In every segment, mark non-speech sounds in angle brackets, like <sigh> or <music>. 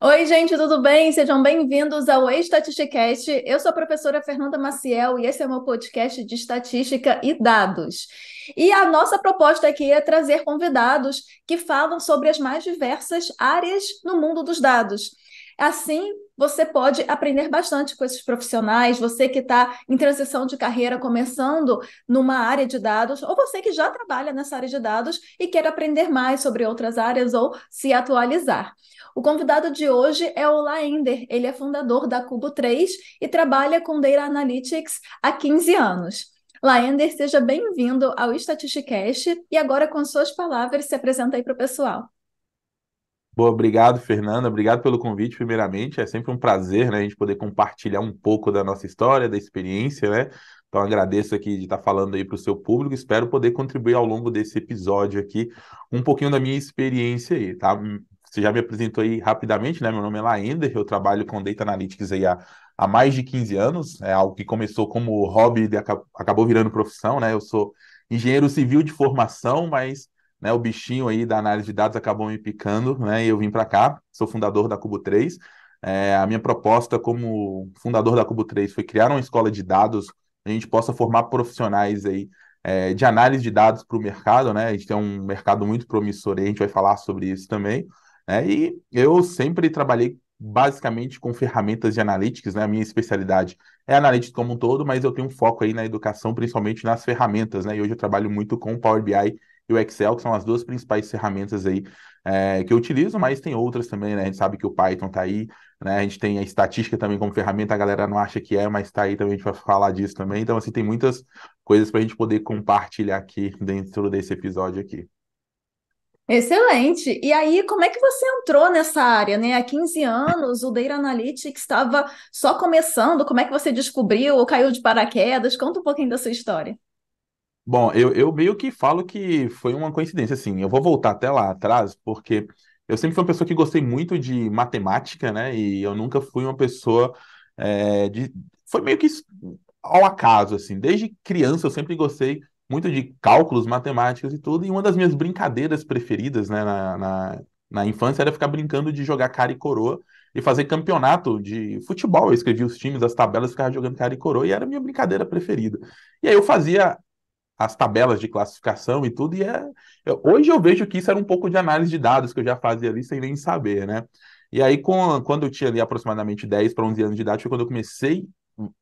Oi, gente, tudo bem? Sejam bem-vindos ao Estatisticast. Eu sou a professora Fernanda Maciel e esse é o meu podcast de estatística e dados. E a nossa proposta aqui é trazer convidados que falam sobre as mais diversas áreas no mundo dos dados. Assim, você pode aprender bastante com esses profissionais, você que está em transição de carreira, começando numa área de dados, ou você que já trabalha nessa área de dados e quer aprender mais sobre outras áreas ou se atualizar. O convidado de hoje é o Laender, ele é fundador da Cubo 3 e trabalha com Data Analytics há 15 anos. Laender, seja bem-vindo ao Statisticast e agora, com suas palavras, se apresenta aí para o pessoal. Boa, obrigado, Fernanda. Obrigado pelo convite, primeiramente. É sempre um prazer, né, a gente poder compartilhar um pouco da nossa história, da experiência, né? Então, agradeço aqui de estar falando aí para o seu público. Espero poder contribuir ao longo desse episódio aqui um pouquinho da minha experiência aí, tá? Você já me apresentou aí rapidamente, né? Meu nome é Laender, eu trabalho com Data Analytics aí há, há mais de 15 anos. É algo que começou como hobby e acabou virando profissão, né? Eu sou engenheiro civil de formação, mas né, o bichinho aí da análise de dados acabou me picando, né, e eu vim para cá, sou fundador da Cubo 3. É, a minha proposta como fundador da Cubo 3 foi criar uma escola de dados, a gente possa formar profissionais aí é, de análise de dados para o mercado, né? A gente tem um mercado muito promissor e a gente vai falar sobre isso também. Né? E eu sempre trabalhei basicamente com ferramentas de analytics, né? A minha especialidade é analytics como um todo, mas eu tenho um foco aí na educação, principalmente nas ferramentas, né? E hoje eu trabalho muito com Power BI e o Excel, que são as duas principais ferramentas aí é, que eu utilizo, mas tem outras também, né? A gente sabe que o Python tá aí, né? A gente tem a estatística também como ferramenta, a galera não acha que é, mas tá aí também, a gente vai falar disso também. Então, assim, tem muitas coisas para a gente poder compartilhar aqui dentro desse episódio aqui. Excelente. E aí, como é que você entrou nessa área, né? Há 15 anos, o Data Analytics estava só começando. Como é que você descobriu ou caiu de paraquedas? Conta um pouquinho da sua história. Bom, eu, eu meio que falo que foi uma coincidência, assim. Eu vou voltar até lá atrás, porque eu sempre fui uma pessoa que gostei muito de matemática, né? E eu nunca fui uma pessoa é, de. Foi meio que ao acaso, assim. Desde criança eu sempre gostei muito de cálculos, matemáticas e tudo. E uma das minhas brincadeiras preferidas, né, na, na, na infância era ficar brincando de jogar cara e coroa e fazer campeonato de futebol. Eu escrevia os times, as tabelas, ficava jogando cara e coroa e era a minha brincadeira preferida. E aí eu fazia as tabelas de classificação e tudo, e é, hoje eu vejo que isso era um pouco de análise de dados que eu já fazia ali sem nem saber, né? E aí, com, quando eu tinha ali aproximadamente 10 para 11 anos de idade, foi quando eu comecei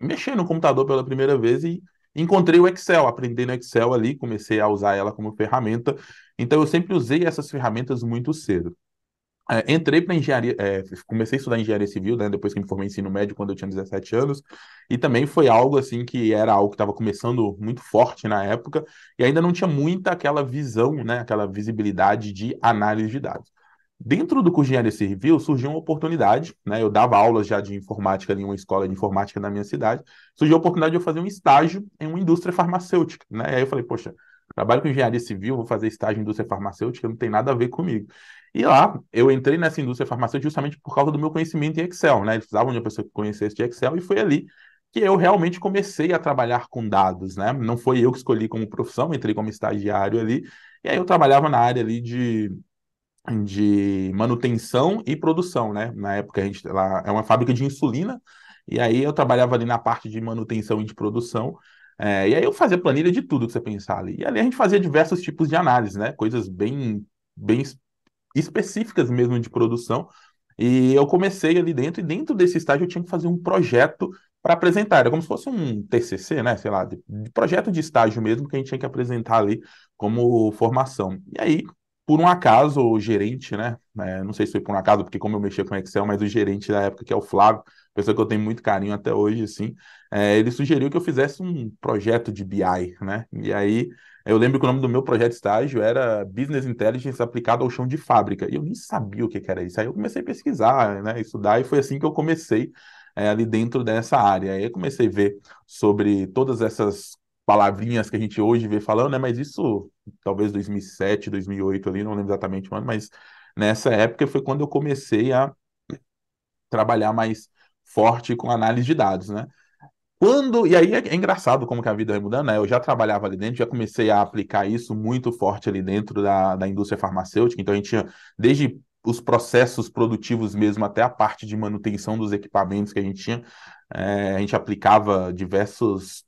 mexer no computador pela primeira vez e encontrei o Excel, aprendi no Excel ali, comecei a usar ela como ferramenta. Então, eu sempre usei essas ferramentas muito cedo. É, entrei para engenharia, é, comecei a estudar engenharia civil, né, depois que me formei em ensino médio, quando eu tinha 17 anos, e também foi algo assim que era algo que estava começando muito forte na época, e ainda não tinha muita aquela visão, né, aquela visibilidade de análise de dados. Dentro do curso de engenharia civil surgiu uma oportunidade, né, eu dava aulas já de informática em uma escola de informática na minha cidade, surgiu a oportunidade de eu fazer um estágio em uma indústria farmacêutica, né, e aí eu falei, poxa, trabalho com engenharia civil, vou fazer estágio em indústria farmacêutica, não tem nada a ver comigo. E lá, eu entrei nessa indústria farmacêutica justamente por causa do meu conhecimento em Excel, né? Eles precisavam de uma pessoa que conhecesse de Excel e foi ali que eu realmente comecei a trabalhar com dados, né? Não foi eu que escolhi como profissão, entrei como estagiário ali, e aí eu trabalhava na área ali de, de manutenção e produção, né? Na época a gente lá é uma fábrica de insulina, e aí eu trabalhava ali na parte de manutenção e de produção, é, e aí eu fazia planilha de tudo que você pensar ali. E ali a gente fazia diversos tipos de análise, né? Coisas bem, bem específicas mesmo de produção. E eu comecei ali dentro, e dentro desse estágio eu tinha que fazer um projeto para apresentar. Era como se fosse um TCC, né? Sei lá, de, de, projeto de estágio mesmo que a gente tinha que apresentar ali como formação. E aí, por um acaso, o gerente, né? É, não sei se foi por um acaso, porque como eu mexia com Excel, mas o gerente da época, que é o Flávio, pessoa que eu tenho muito carinho até hoje, assim, é, ele sugeriu que eu fizesse um projeto de BI, né? E aí eu lembro que o nome do meu projeto de estágio era Business Intelligence aplicado ao chão de fábrica. E eu nem sabia o que era isso. Aí eu comecei a pesquisar, né, estudar, e foi assim que eu comecei é, ali dentro dessa área. Aí eu comecei a ver sobre todas essas palavrinhas que a gente hoje vê falando, né? Mas isso talvez 2007, 2008 ali, não lembro exatamente o ano, mas nessa época foi quando eu comecei a trabalhar mais forte com análise de dados, né? Quando, e aí é, é, engraçado como que a vida vai mudando, né? Eu já trabalhava ali dentro, já comecei a aplicar isso muito forte ali dentro da, da indústria farmacêutica, então a gente tinha desde os processos produtivos mesmo, até a parte de manutenção dos equipamentos que a gente tinha. É, a gente aplicava diversos,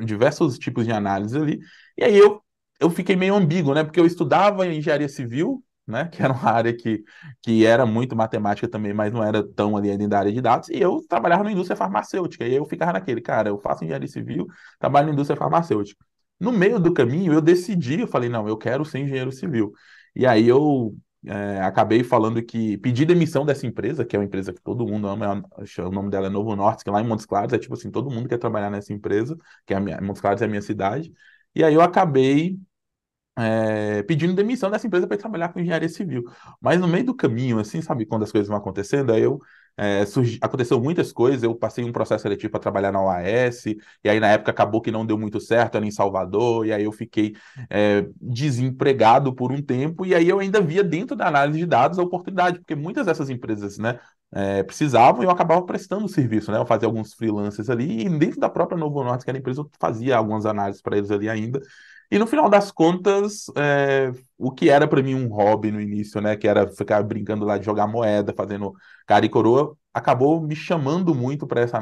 diversos tipos de análise ali. E aí eu, eu fiquei meio ambíguo, né? Porque eu estudava engenharia civil, né? Que era uma área que, que era muito matemática também, mas não era tão ali ainda da área de dados. E eu trabalhava na indústria farmacêutica. E eu ficava naquele, cara, eu faço engenharia civil, trabalho na indústria farmacêutica. No meio do caminho, eu decidi, eu falei, não, eu quero ser engenheiro civil. E aí eu é, acabei falando que pedi demissão dessa empresa, que é uma empresa que todo mundo ama, o nome dela é Novo Norte, que é lá em Montes Claros, é tipo assim, todo mundo quer trabalhar nessa empresa, que é a minha, Montes Claros é a minha cidade. E aí eu acabei é, pedindo demissão dessa empresa para ir trabalhar com engenharia civil. Mas no meio do caminho, assim, sabe, quando as coisas vão acontecendo, aí eu é, surgi, aconteceu muitas coisas, eu passei um processo seletivo para trabalhar na OAS, e aí na época acabou que não deu muito certo, era em Salvador, e aí eu fiquei é, desempregado por um tempo, e aí eu ainda via dentro da análise de dados a oportunidade, porque muitas dessas empresas, né, é, precisavam e eu acabava prestando serviço, né, eu fazia alguns freelancers ali, e dentro da própria Novo Norte, que era a empresa, eu fazia algumas análises para eles ali ainda, e no final das contas, é, o que era para mim um hobby no início, né, que era ficar brincando lá de jogar moeda, fazendo cara e coroa, acabou me chamando muito para essa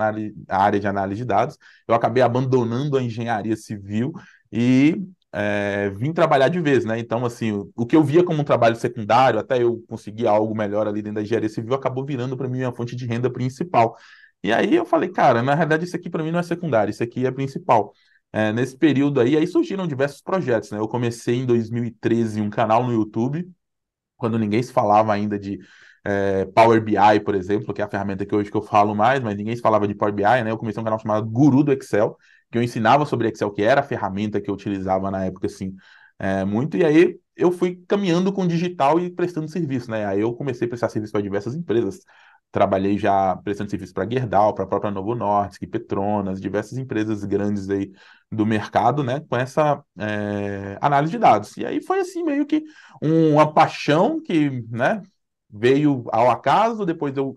área de análise de dados. Eu acabei abandonando a engenharia civil e é, vim trabalhar de vez, né? Então, assim, o, o, que eu via como um trabalho secundário, até eu conseguir algo melhor ali dentro da engenharia civil, acabou virando para mim uma fonte de renda principal. E aí eu falei, cara, na realidade isso aqui para mim não é secundário, isso aqui é principal. É, nesse período aí, aí surgiram diversos projetos, né? Eu comecei em 2013 um canal no YouTube, quando ninguém se falava ainda de é, Power BI, por exemplo, que é a ferramenta que hoje que eu falo mais, mas ninguém se falava de Power BI, né? Eu comecei um canal chamado Guru do Excel, que eu ensinava sobre Excel, que era a ferramenta que eu utilizava na época, assim, é, muito, e aí eu fui caminhando com digital e prestando serviço, né? Aí eu comecei a prestar serviço para diversas empresas, trabalhei já prestando serviço para Gerdau, para a própria Novo Nordisk, Petronas, diversas empresas grandes aí do mercado, né, com essa é, análise de dados. E aí foi assim meio que uma paixão que, né, veio ao acaso, depois eu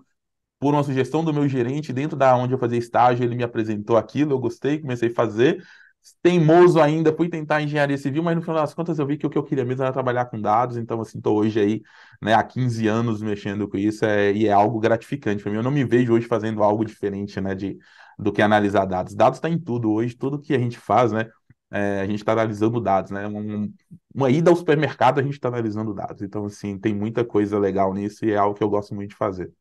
por uma sugestão do meu gerente dentro da onde eu fazia estágio, ele me apresentou aquilo, eu gostei, comecei a fazer teimoso ainda, fui tentar engenharia civil, mas no final das contas eu vi que o que eu queria mesmo era trabalhar com dados, então assim, estou hoje aí, né, há 15 anos mexendo com isso, é, e é algo gratificante para mim. Eu não me vejo hoje fazendo algo diferente, né, de, do que analisar dados. Dados está em tudo hoje, tudo que a gente faz, né, é, a gente está analisando dados, né, um, uma ida ao supermercado a gente está analisando dados, então assim, tem muita coisa legal nisso e é algo que eu gosto muito de fazer.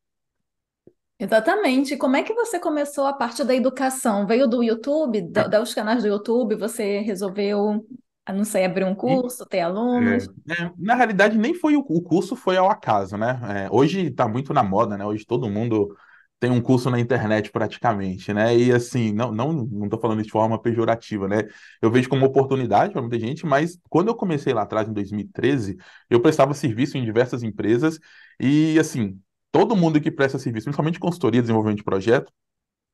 Exatamente. Como é que você começou a parte da educação? Veio do YouTube, da, dos canais do YouTube, você resolveu, ah, não sei, abrir um curso, ter alunos? É, é, na realidade, nem foi o, o, curso, foi ao acaso, né? É, hoje está muito na moda, né? Hoje todo mundo tem um curso na internet praticamente, né? E assim, não, não, não estou falando de forma pejorativa, né? Eu vejo como oportunidade para muita gente, mas quando eu comecei lá atrás, em 2013, eu prestava serviço em diversas empresas e assim todo mundo que presta serviço, principalmente consultoria, desenvolvimento de projeto,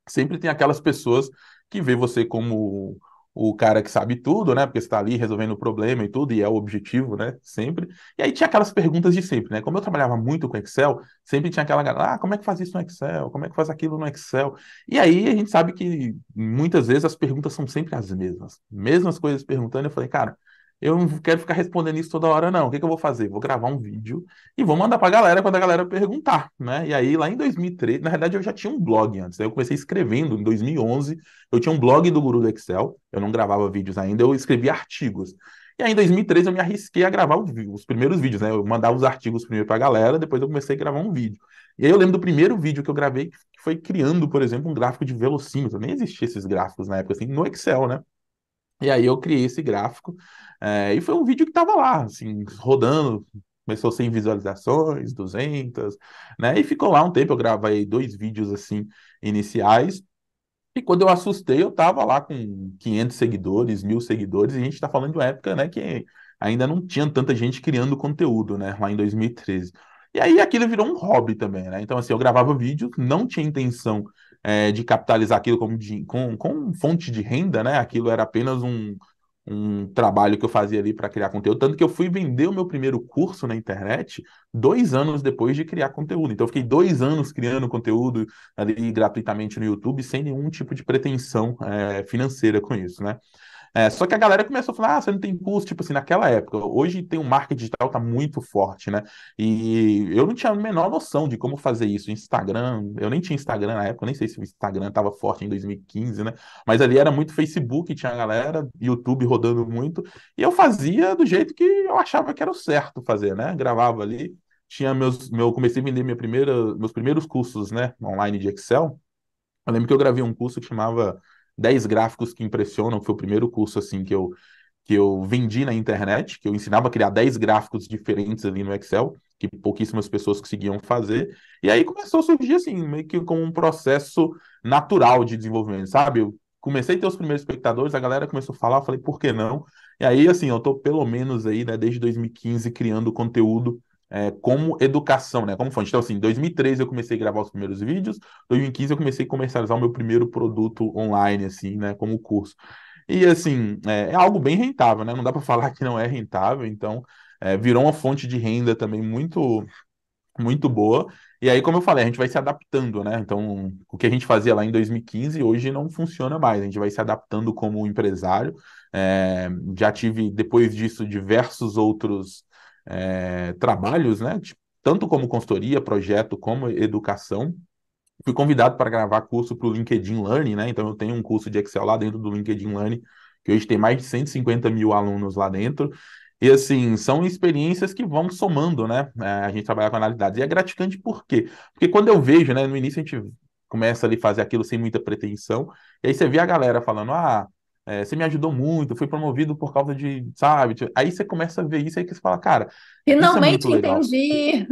sempre tem aquelas pessoas que vê você como o cara que sabe tudo, né? Porque está ali resolvendo o problema e tudo, e é o objetivo, né? Sempre. E aí tinha aquelas perguntas de sempre, né? Como eu trabalhava muito com Excel, sempre tinha aquela galera, ah, como é que faz isso no Excel? Como é que faz aquilo no Excel? E aí a gente sabe que muitas vezes as perguntas são sempre as mesmas. Mesmas coisas perguntando, eu falei, cara, eu não quero ficar respondendo isso toda hora, não. O que, que eu vou fazer? Vou gravar um vídeo e vou mandar para a galera quando a galera perguntar, né? E aí, lá em 2013, na verdade, eu já tinha um blog antes. Né? Eu comecei escrevendo em 2011. Eu tinha um blog do Guru do Excel. Eu não gravava vídeos ainda, eu escrevia artigos. E aí, em 2013, eu me arrisquei a gravar os primeiros vídeos, né? Eu mandava os artigos primeiro para a galera, depois eu comecei a gravar um vídeo. E aí, eu lembro do primeiro vídeo que eu gravei, que foi criando, por exemplo, um gráfico de velocímetro. Nem existia esses gráficos na época, assim, no Excel, né? E aí eu criei esse gráfico, é, e foi um vídeo que estava lá, assim, rodando, começou sem visualizações, 200, né, e ficou lá um tempo, eu gravei dois vídeos, assim, iniciais, e quando eu assustei, eu estava lá com 500 seguidores, mil seguidores, e a gente está falando de uma época, né, que ainda não tinha tanta gente criando conteúdo, né, lá em 2013. E aí aquilo virou um hobby também, né? Então, assim, eu gravava vídeos, não tinha intenção é, de capitalizar aquilo como de, com, com fonte de renda, né? Aquilo era apenas um, um trabalho que eu fazia ali para criar conteúdo, tanto que eu fui vender o meu primeiro curso na internet dois anos depois de criar conteúdo. Então, eu fiquei dois anos criando conteúdo ali gratuitamente no YouTube, sem nenhum tipo de pretensão é, financeira com isso, né? É, só que a galera começou a falar, ah, você não tem curso, tipo assim, naquela época. Hoje tem o marketing digital tá muito forte, né? E eu não tinha a menor noção de como fazer isso. Instagram, eu nem tinha Instagram na época, nem sei se o Instagram estava forte em 2015, né? Mas ali era muito Facebook, tinha a galera, YouTube rodando muito, e eu fazia do jeito que eu achava que era o certo fazer, né? Gravava ali, tinha meus, meu, comecei a vender minha primeira, meus primeiros cursos, né, online de Excel. Eu lembro que eu gravei um curso que chamava 10 gráficos que impressionam, foi o primeiro curso assim que eu que eu vendi na internet, que eu ensinava a criar 10 gráficos diferentes ali no Excel, que pouquíssimas pessoas conseguiam fazer. E aí começou a surgir assim, meio que como um processo natural de desenvolvimento, sabe? Eu comecei a ter os primeiros espectadores, a galera começou a falar, eu falei, por que não? E aí, assim, eu tô pelo menos aí, né, desde 2015 criando conteúdo é, como educação, né? Como fonte. Então, assim, em 2013 eu comecei a gravar os primeiros vídeos, em 2015 eu comecei a comercializar o meu primeiro produto online, assim, né? Como curso. E, assim, é, é algo bem rentável, né? Não dá para falar que não é rentável, então é, virou uma fonte de renda também muito, muito boa. E aí, como eu falei, a gente vai se adaptando, né? Então, o que a gente fazia lá em 2015 hoje não funciona mais. A gente vai se adaptando como empresário. É, já tive, depois disso, diversos outros é, trabalhos, né? Tanto como consultoria, projeto, como educação. Fui convidado para gravar curso para o LinkedIn Learning, né? Então eu tenho um curso de Excel lá dentro do LinkedIn Learning, que hoje tem mais de 150 mil alunos lá dentro. E assim, são experiências que vão somando, né? É, a gente trabalhar com análise E é gratificante por quê? Porque quando eu vejo, né? No início a gente começa ali a fazer aquilo sem muita pretensão, e aí você vê a galera falando, ah, é, você me ajudou muito, fui promovido por causa de, sabe? Tipo, aí você começa a ver isso aí que você fala, cara, Finalmente isso é entendi.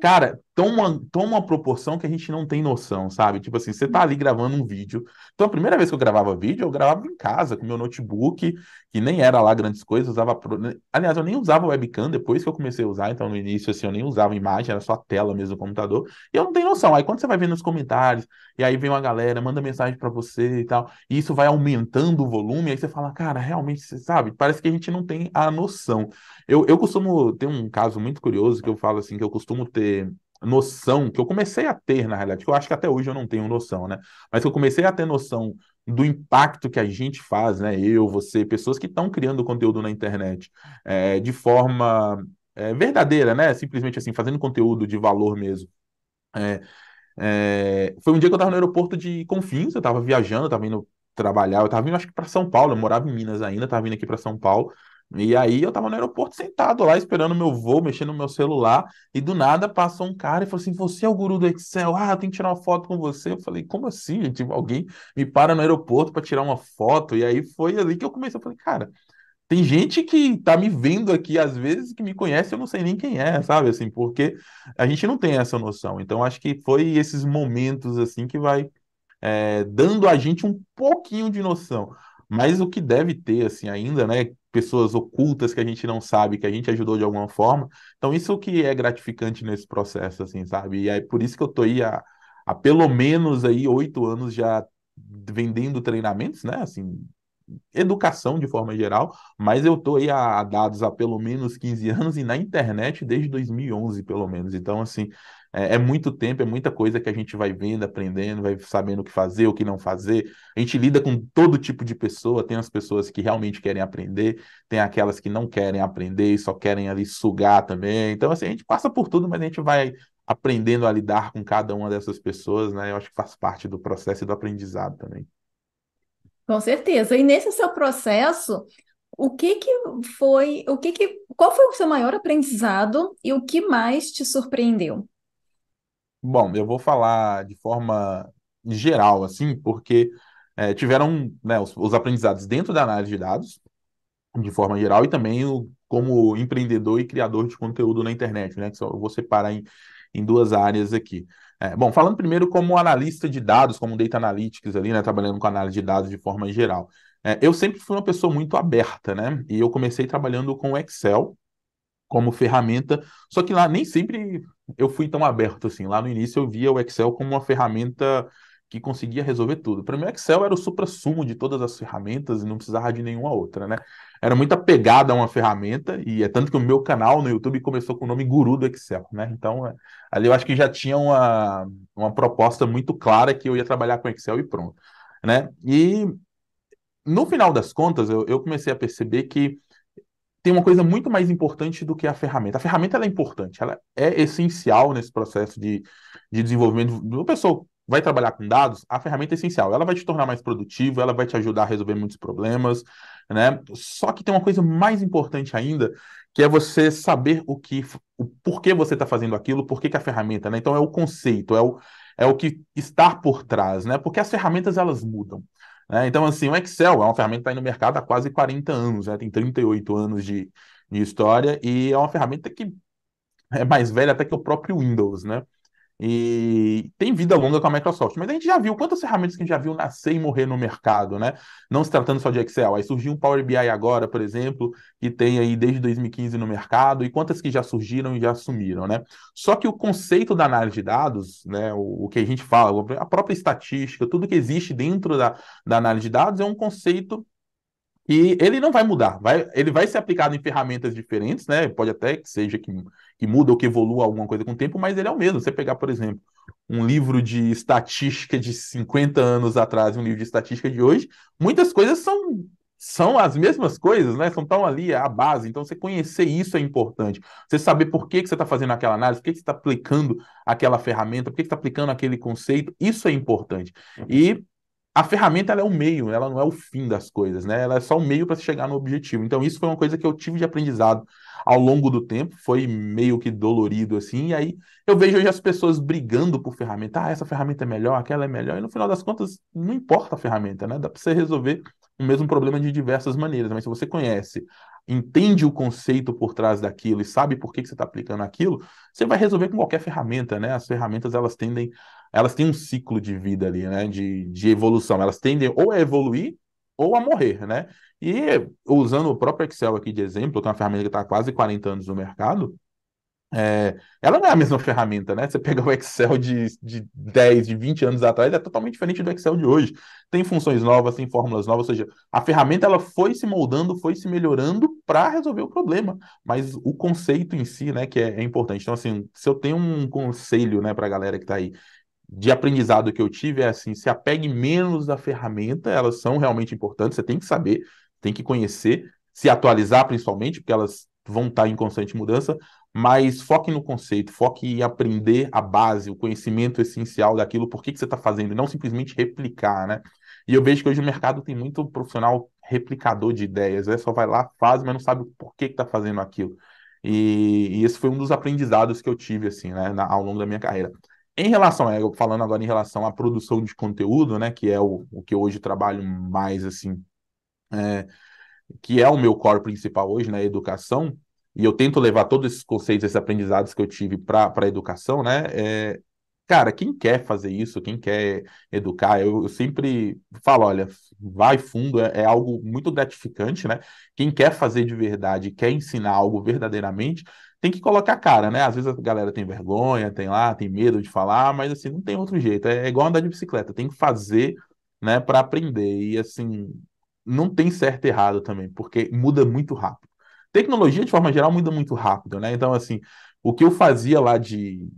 Cara, toma, toma uma proporção que a gente não tem noção, sabe? Tipo assim, você tá ali gravando um vídeo. Então, a primeira vez que eu gravava vídeo, eu gravava em casa, com meu notebook, que nem era lá grandes coisas, usava. Pro... Aliás, eu nem usava webcam depois que eu comecei a usar, então no início, assim, eu nem usava imagem, era só tela mesmo do computador. E eu não tenho noção. Aí quando você vai ver nos comentários, e aí vem uma galera, manda mensagem para você e tal, e isso vai aumentando o volume, aí você fala, cara, realmente, você sabe? Parece que a gente não tem a noção. Eu, eu costumo ter um caso muito curioso que eu falo assim, que eu costumo ter noção, que eu comecei a ter, na realidade, que eu acho que até hoje eu não tenho noção, né? Mas que eu comecei a ter noção do impacto que a gente faz, né? Eu, você, pessoas que estão criando conteúdo na internet é, de forma é, verdadeira, né? Simplesmente assim, fazendo conteúdo de valor mesmo. É, é foi um dia que eu estava no aeroporto de Confins, eu estava viajando, estava indo trabalhar, eu estava vindo acho que para São Paulo, eu morava em Minas ainda, estava vindo aqui para São Paulo. E aí eu tava no aeroporto sentado lá, esperando meu voo, mexendo no meu celular, e do nada passou um cara e falou assim: Você é o guru do Excel? Ah, eu tenho que tirar uma foto com você. Eu falei, como assim, gente? Alguém me para no aeroporto para tirar uma foto. E aí foi ali que eu comecei. Eu falei, cara, tem gente que tá me vendo aqui, às vezes, que me conhece, eu não sei nem quem é, sabe? Assim, porque a gente não tem essa noção. Então, acho que foi esses momentos assim que vai é, dando a gente um pouquinho de noção. Mas o que deve ter, assim, ainda, né? Pessoas ocultas que a gente não sabe, que a gente ajudou de alguma forma. Então, isso que é gratificante nesse processo, assim, sabe? E é por isso que eu tô aí há, há pelo menos aí oito anos já vendendo treinamentos, né? Assim, educação de forma geral, mas eu tô aí a, dados há pelo menos 15 anos e na internet desde 2011, pelo menos. Então, assim, é, é, muito tempo, é muita coisa que a gente vai vendo, aprendendo, vai sabendo o que fazer, o que não fazer. A gente lida com todo tipo de pessoa, tem as pessoas que realmente querem aprender, tem aquelas que não querem aprender e só querem ali sugar também. Então, assim, a gente passa por tudo, mas a gente vai aprendendo a lidar com cada uma dessas pessoas, né? Eu acho que faz parte do processo e do aprendizado também. Com certeza. E nesse seu processo, o que que foi, o que que, qual foi o seu maior aprendizado e o que mais te surpreendeu? Bom, eu vou falar de forma geral, assim, porque é, tiveram, né, os, os aprendizados dentro da análise de dados, de forma geral, e também o, como empreendedor e criador de conteúdo na internet, né? Que eu vou separar em, em duas áreas aqui. É, bom, falando primeiro como analista de dados, como data analytics ali, né? Trabalhando com análise de dados de forma geral. É, eu sempre fui uma pessoa muito aberta, né? E eu comecei trabalhando com Excel como ferramenta, só que lá nem sempre eu fui tão aberto assim. Lá no início eu via o Excel como uma ferramenta que conseguia resolver tudo. Para mim, o Excel era o supra-sumo de todas as ferramentas e não precisava de nenhuma outra, né? Era muito apegada a uma ferramenta, e é tanto que o meu canal no YouTube começou com o nome Guru do Excel, né? Então, é, ali eu acho que já tinha uma, uma proposta muito clara que eu ia trabalhar com Excel e pronto, né? E no final das contas, eu, eu comecei a perceber que tem uma coisa muito mais importante do que a ferramenta. A ferramenta é importante, ela é essencial nesse processo de, de desenvolvimento. Uma pessoa vai trabalhar com dados, a ferramenta é essencial. Ela vai te tornar mais produtivo, ela vai te ajudar a resolver muitos problemas, né? Só que tem uma coisa mais importante ainda, que é você saber o que, o porquê você está fazendo aquilo, por que a ferramenta, né? Então é o conceito, é o, é o que está por trás, né? Porque as ferramentas elas mudam. Né? Então, assim, o Excel é uma ferramenta que está aí no mercado há quase 40 anos, né? tem 38 anos de, de história, e é uma ferramenta que é mais velha até que o próprio Windows, né? E tem vida longa com a Microsoft. Mas a gente já viu quantas ferramentas que a gente já viu nascer e morrer no mercado, né? Não se tratando só de Excel. Aí surgiu um Power BI agora, por exemplo, que tem aí desde 2015 no mercado, e quantas que já surgiram e já sumiram, né? Só que o conceito da análise de dados, né? O, o que a gente fala, a própria estatística, tudo que existe dentro da, da análise de dados é um conceito e ele não vai mudar, vai, ele vai ser aplicado em ferramentas diferentes, né? Pode até que seja que, que muda ou que evolua alguma coisa com o tempo, mas ele é o mesmo. Você pegar, por exemplo, um livro de estatística de 50 anos atrás e um livro de estatística de hoje, muitas coisas são, são as mesmas coisas, né? São tão ali a base. Então, você conhecer isso é importante. Você saber por que, que você está fazendo aquela análise, por que, que você está aplicando aquela ferramenta, por que, que você está aplicando aquele conceito, isso é importante. E a ferramenta é o meio, ela não é o fim das coisas, né? Ela é só o meio para chegar no objetivo. Então, isso foi uma coisa que eu tive de aprendizado ao longo do tempo, foi meio que dolorido assim. E aí eu vejo hoje as pessoas brigando por ferramenta. Ah, essa ferramenta é melhor, aquela é melhor. E no final das contas, não importa a ferramenta, né? Dá para você resolver o mesmo problema de diversas maneiras. Mas se você conhece, entende o conceito por trás daquilo e sabe por que, que você está aplicando aquilo, você vai resolver com qualquer ferramenta, né? As ferramentas elas tendem elas têm um ciclo de vida ali, né? De, de evolução. Elas tendem ou a evoluir ou a morrer, né? E usando o próprio Excel aqui de exemplo, que é uma ferramenta que está quase 40 anos no mercado, é, ela não é a mesma <laughs> ferramenta, né? Você pega o Excel de, de 10, de 20 anos atrás, é totalmente diferente do Excel de hoje. Tem funções novas, tem fórmulas novas, ou seja, a ferramenta ela foi se moldando, foi se melhorando para resolver o problema, mas o conceito em si, né, que é, é importante. Então, assim, se eu tenho um conselho, né, para a galera que está aí, de aprendizado que eu tive é assim: se apegue menos à ferramenta, elas são realmente importantes, você tem que saber, tem que conhecer, se atualizar principalmente, porque elas vão estar em constante mudança, mas foque no conceito, foque em aprender a base, o conhecimento essencial daquilo, por que, que você está fazendo, e não simplesmente replicar, né? E eu vejo que hoje o mercado tem muito profissional replicador de ideias, né? Só vai lá, faz, mas não sabe por que está fazendo aquilo. E, e, esse foi um dos aprendizados que eu tive, assim, né, na, ao longo da minha carreira. Em relação, é, falando agora em relação à produção de conteúdo, né, que é o, o que eu hoje trabalho mais, assim, é, que é o meu core principal hoje, né, educação, e eu tento levar todos esses conceitos, esses aprendizados que eu tive para a educação, né, é, cara, quem quer fazer isso, quem quer educar, eu, eu sempre falo, olha, vai fundo, é, é, algo muito gratificante, né, quem quer fazer de verdade, quer ensinar algo verdadeiramente, tem que colocar a cara, né? Às vezes a galera tem vergonha, tem lá, tem medo de falar, mas assim, não tem outro jeito. É igual andar de bicicleta, tem que fazer, né, para aprender. E assim, não tem certo e errado também, porque muda muito rápido. Tecnologia, de forma geral, muda muito rápido, né? Então, assim, o que eu fazia lá de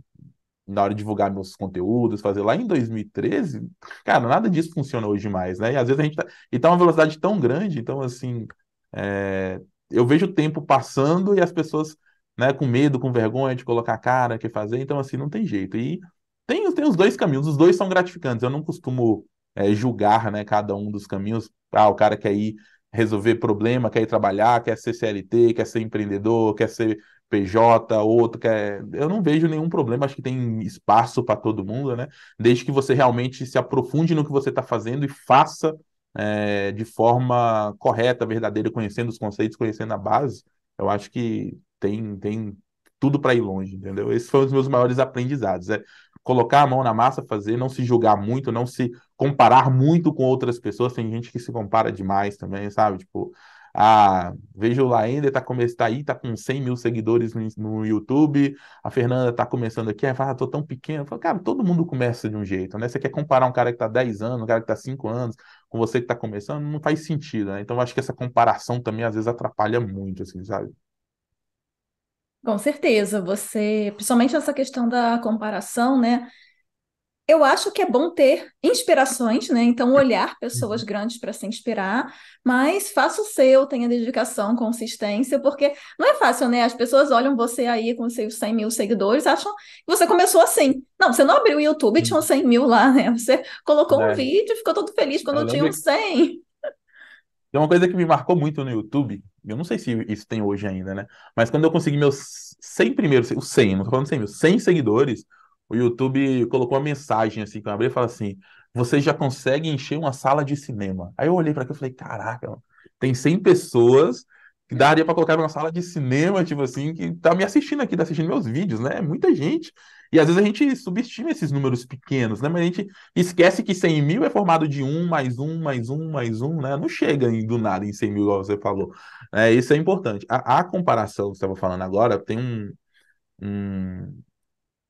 na hora de divulgar meus conteúdos, fazer lá em 2013, cara, nada disso funciona hoje mais, né? E às vezes a gente tá, e tá uma velocidade tão grande, então assim, é, eu vejo o tempo passando e as pessoas né, com medo, com vergonha de colocar a cara, que fazer, então assim, não tem jeito. E tem, tem os dois caminhos, os dois são gratificantes. Eu não costumo é, julgar, né, cada um dos caminhos. Ah, o cara quer ir resolver problema, quer ir trabalhar, quer ser CLT, quer ser empreendedor, quer ser PJ, outro quer. Eu não vejo nenhum problema, acho que tem espaço para todo mundo, né? Desde que você realmente se aprofunde no que você está fazendo e faça é, de forma correta, verdadeira, conhecendo os conceitos, conhecendo a base. Eu acho que tem, tem tudo para ir longe, entendeu? Esses foram os meus maiores aprendizados. É colocar a mão na massa, fazer, não se julgar muito, não se comparar muito com outras pessoas. Tem gente que se compara demais também, sabe? Tipo, ah, vejo o Laender tá, tá aí, tá com 100 mil seguidores no, no YouTube, a Fernanda tá começando aqui, aí fala, ah, tô tão pequeno. Eu falo, cara, todo mundo começa de um jeito, né? Você quer comparar um cara que tá 10 anos, um cara que tá 5 anos, com você que tá começando, não faz sentido, né? Então eu acho que essa comparação também às vezes atrapalha muito, assim, sabe? Com certeza, você, principalmente essa questão da comparação, né? Eu acho que é bom ter inspirações, né? Então, olhar pessoas Uhum. grandes para se inspirar, mas faça o seu, tenha dedicação, consistência, porque não é fácil, né? As pessoas olham você aí com seus 100 mil seguidores, acham que você começou assim. Não, você não abriu o YouTube e tinha uns 100 mil lá, né? Você colocou um É, vídeo e ficou todo feliz quando tinha uns 100. Tem uma coisa que me marcou muito no YouTube, eu não sei se isso tem hoje ainda, né? Mas quando eu consegui meus 100 primeiros, os 100, não tô falando 100 mil, 100 seguidores, o YouTube colocou uma mensagem assim, que eu abri e falou assim, você já consegue encher uma sala de cinema. Aí eu olhei para aquilo e falei, caraca, tem 100 pessoas que daria para colocar numa sala de cinema, tipo assim, que tá me assistindo aqui, tá assistindo meus vídeos, né? Muita gente. E às vezes a gente subestima esses números pequenos, né? Mas a gente Esquece que 100 mil é formado de um, mais um, mais um, mais um, né? Não chega em- do nada em 100 mil, igual você falou. É, isso é importante. A, a comparação que você estava falando agora, tem um, um-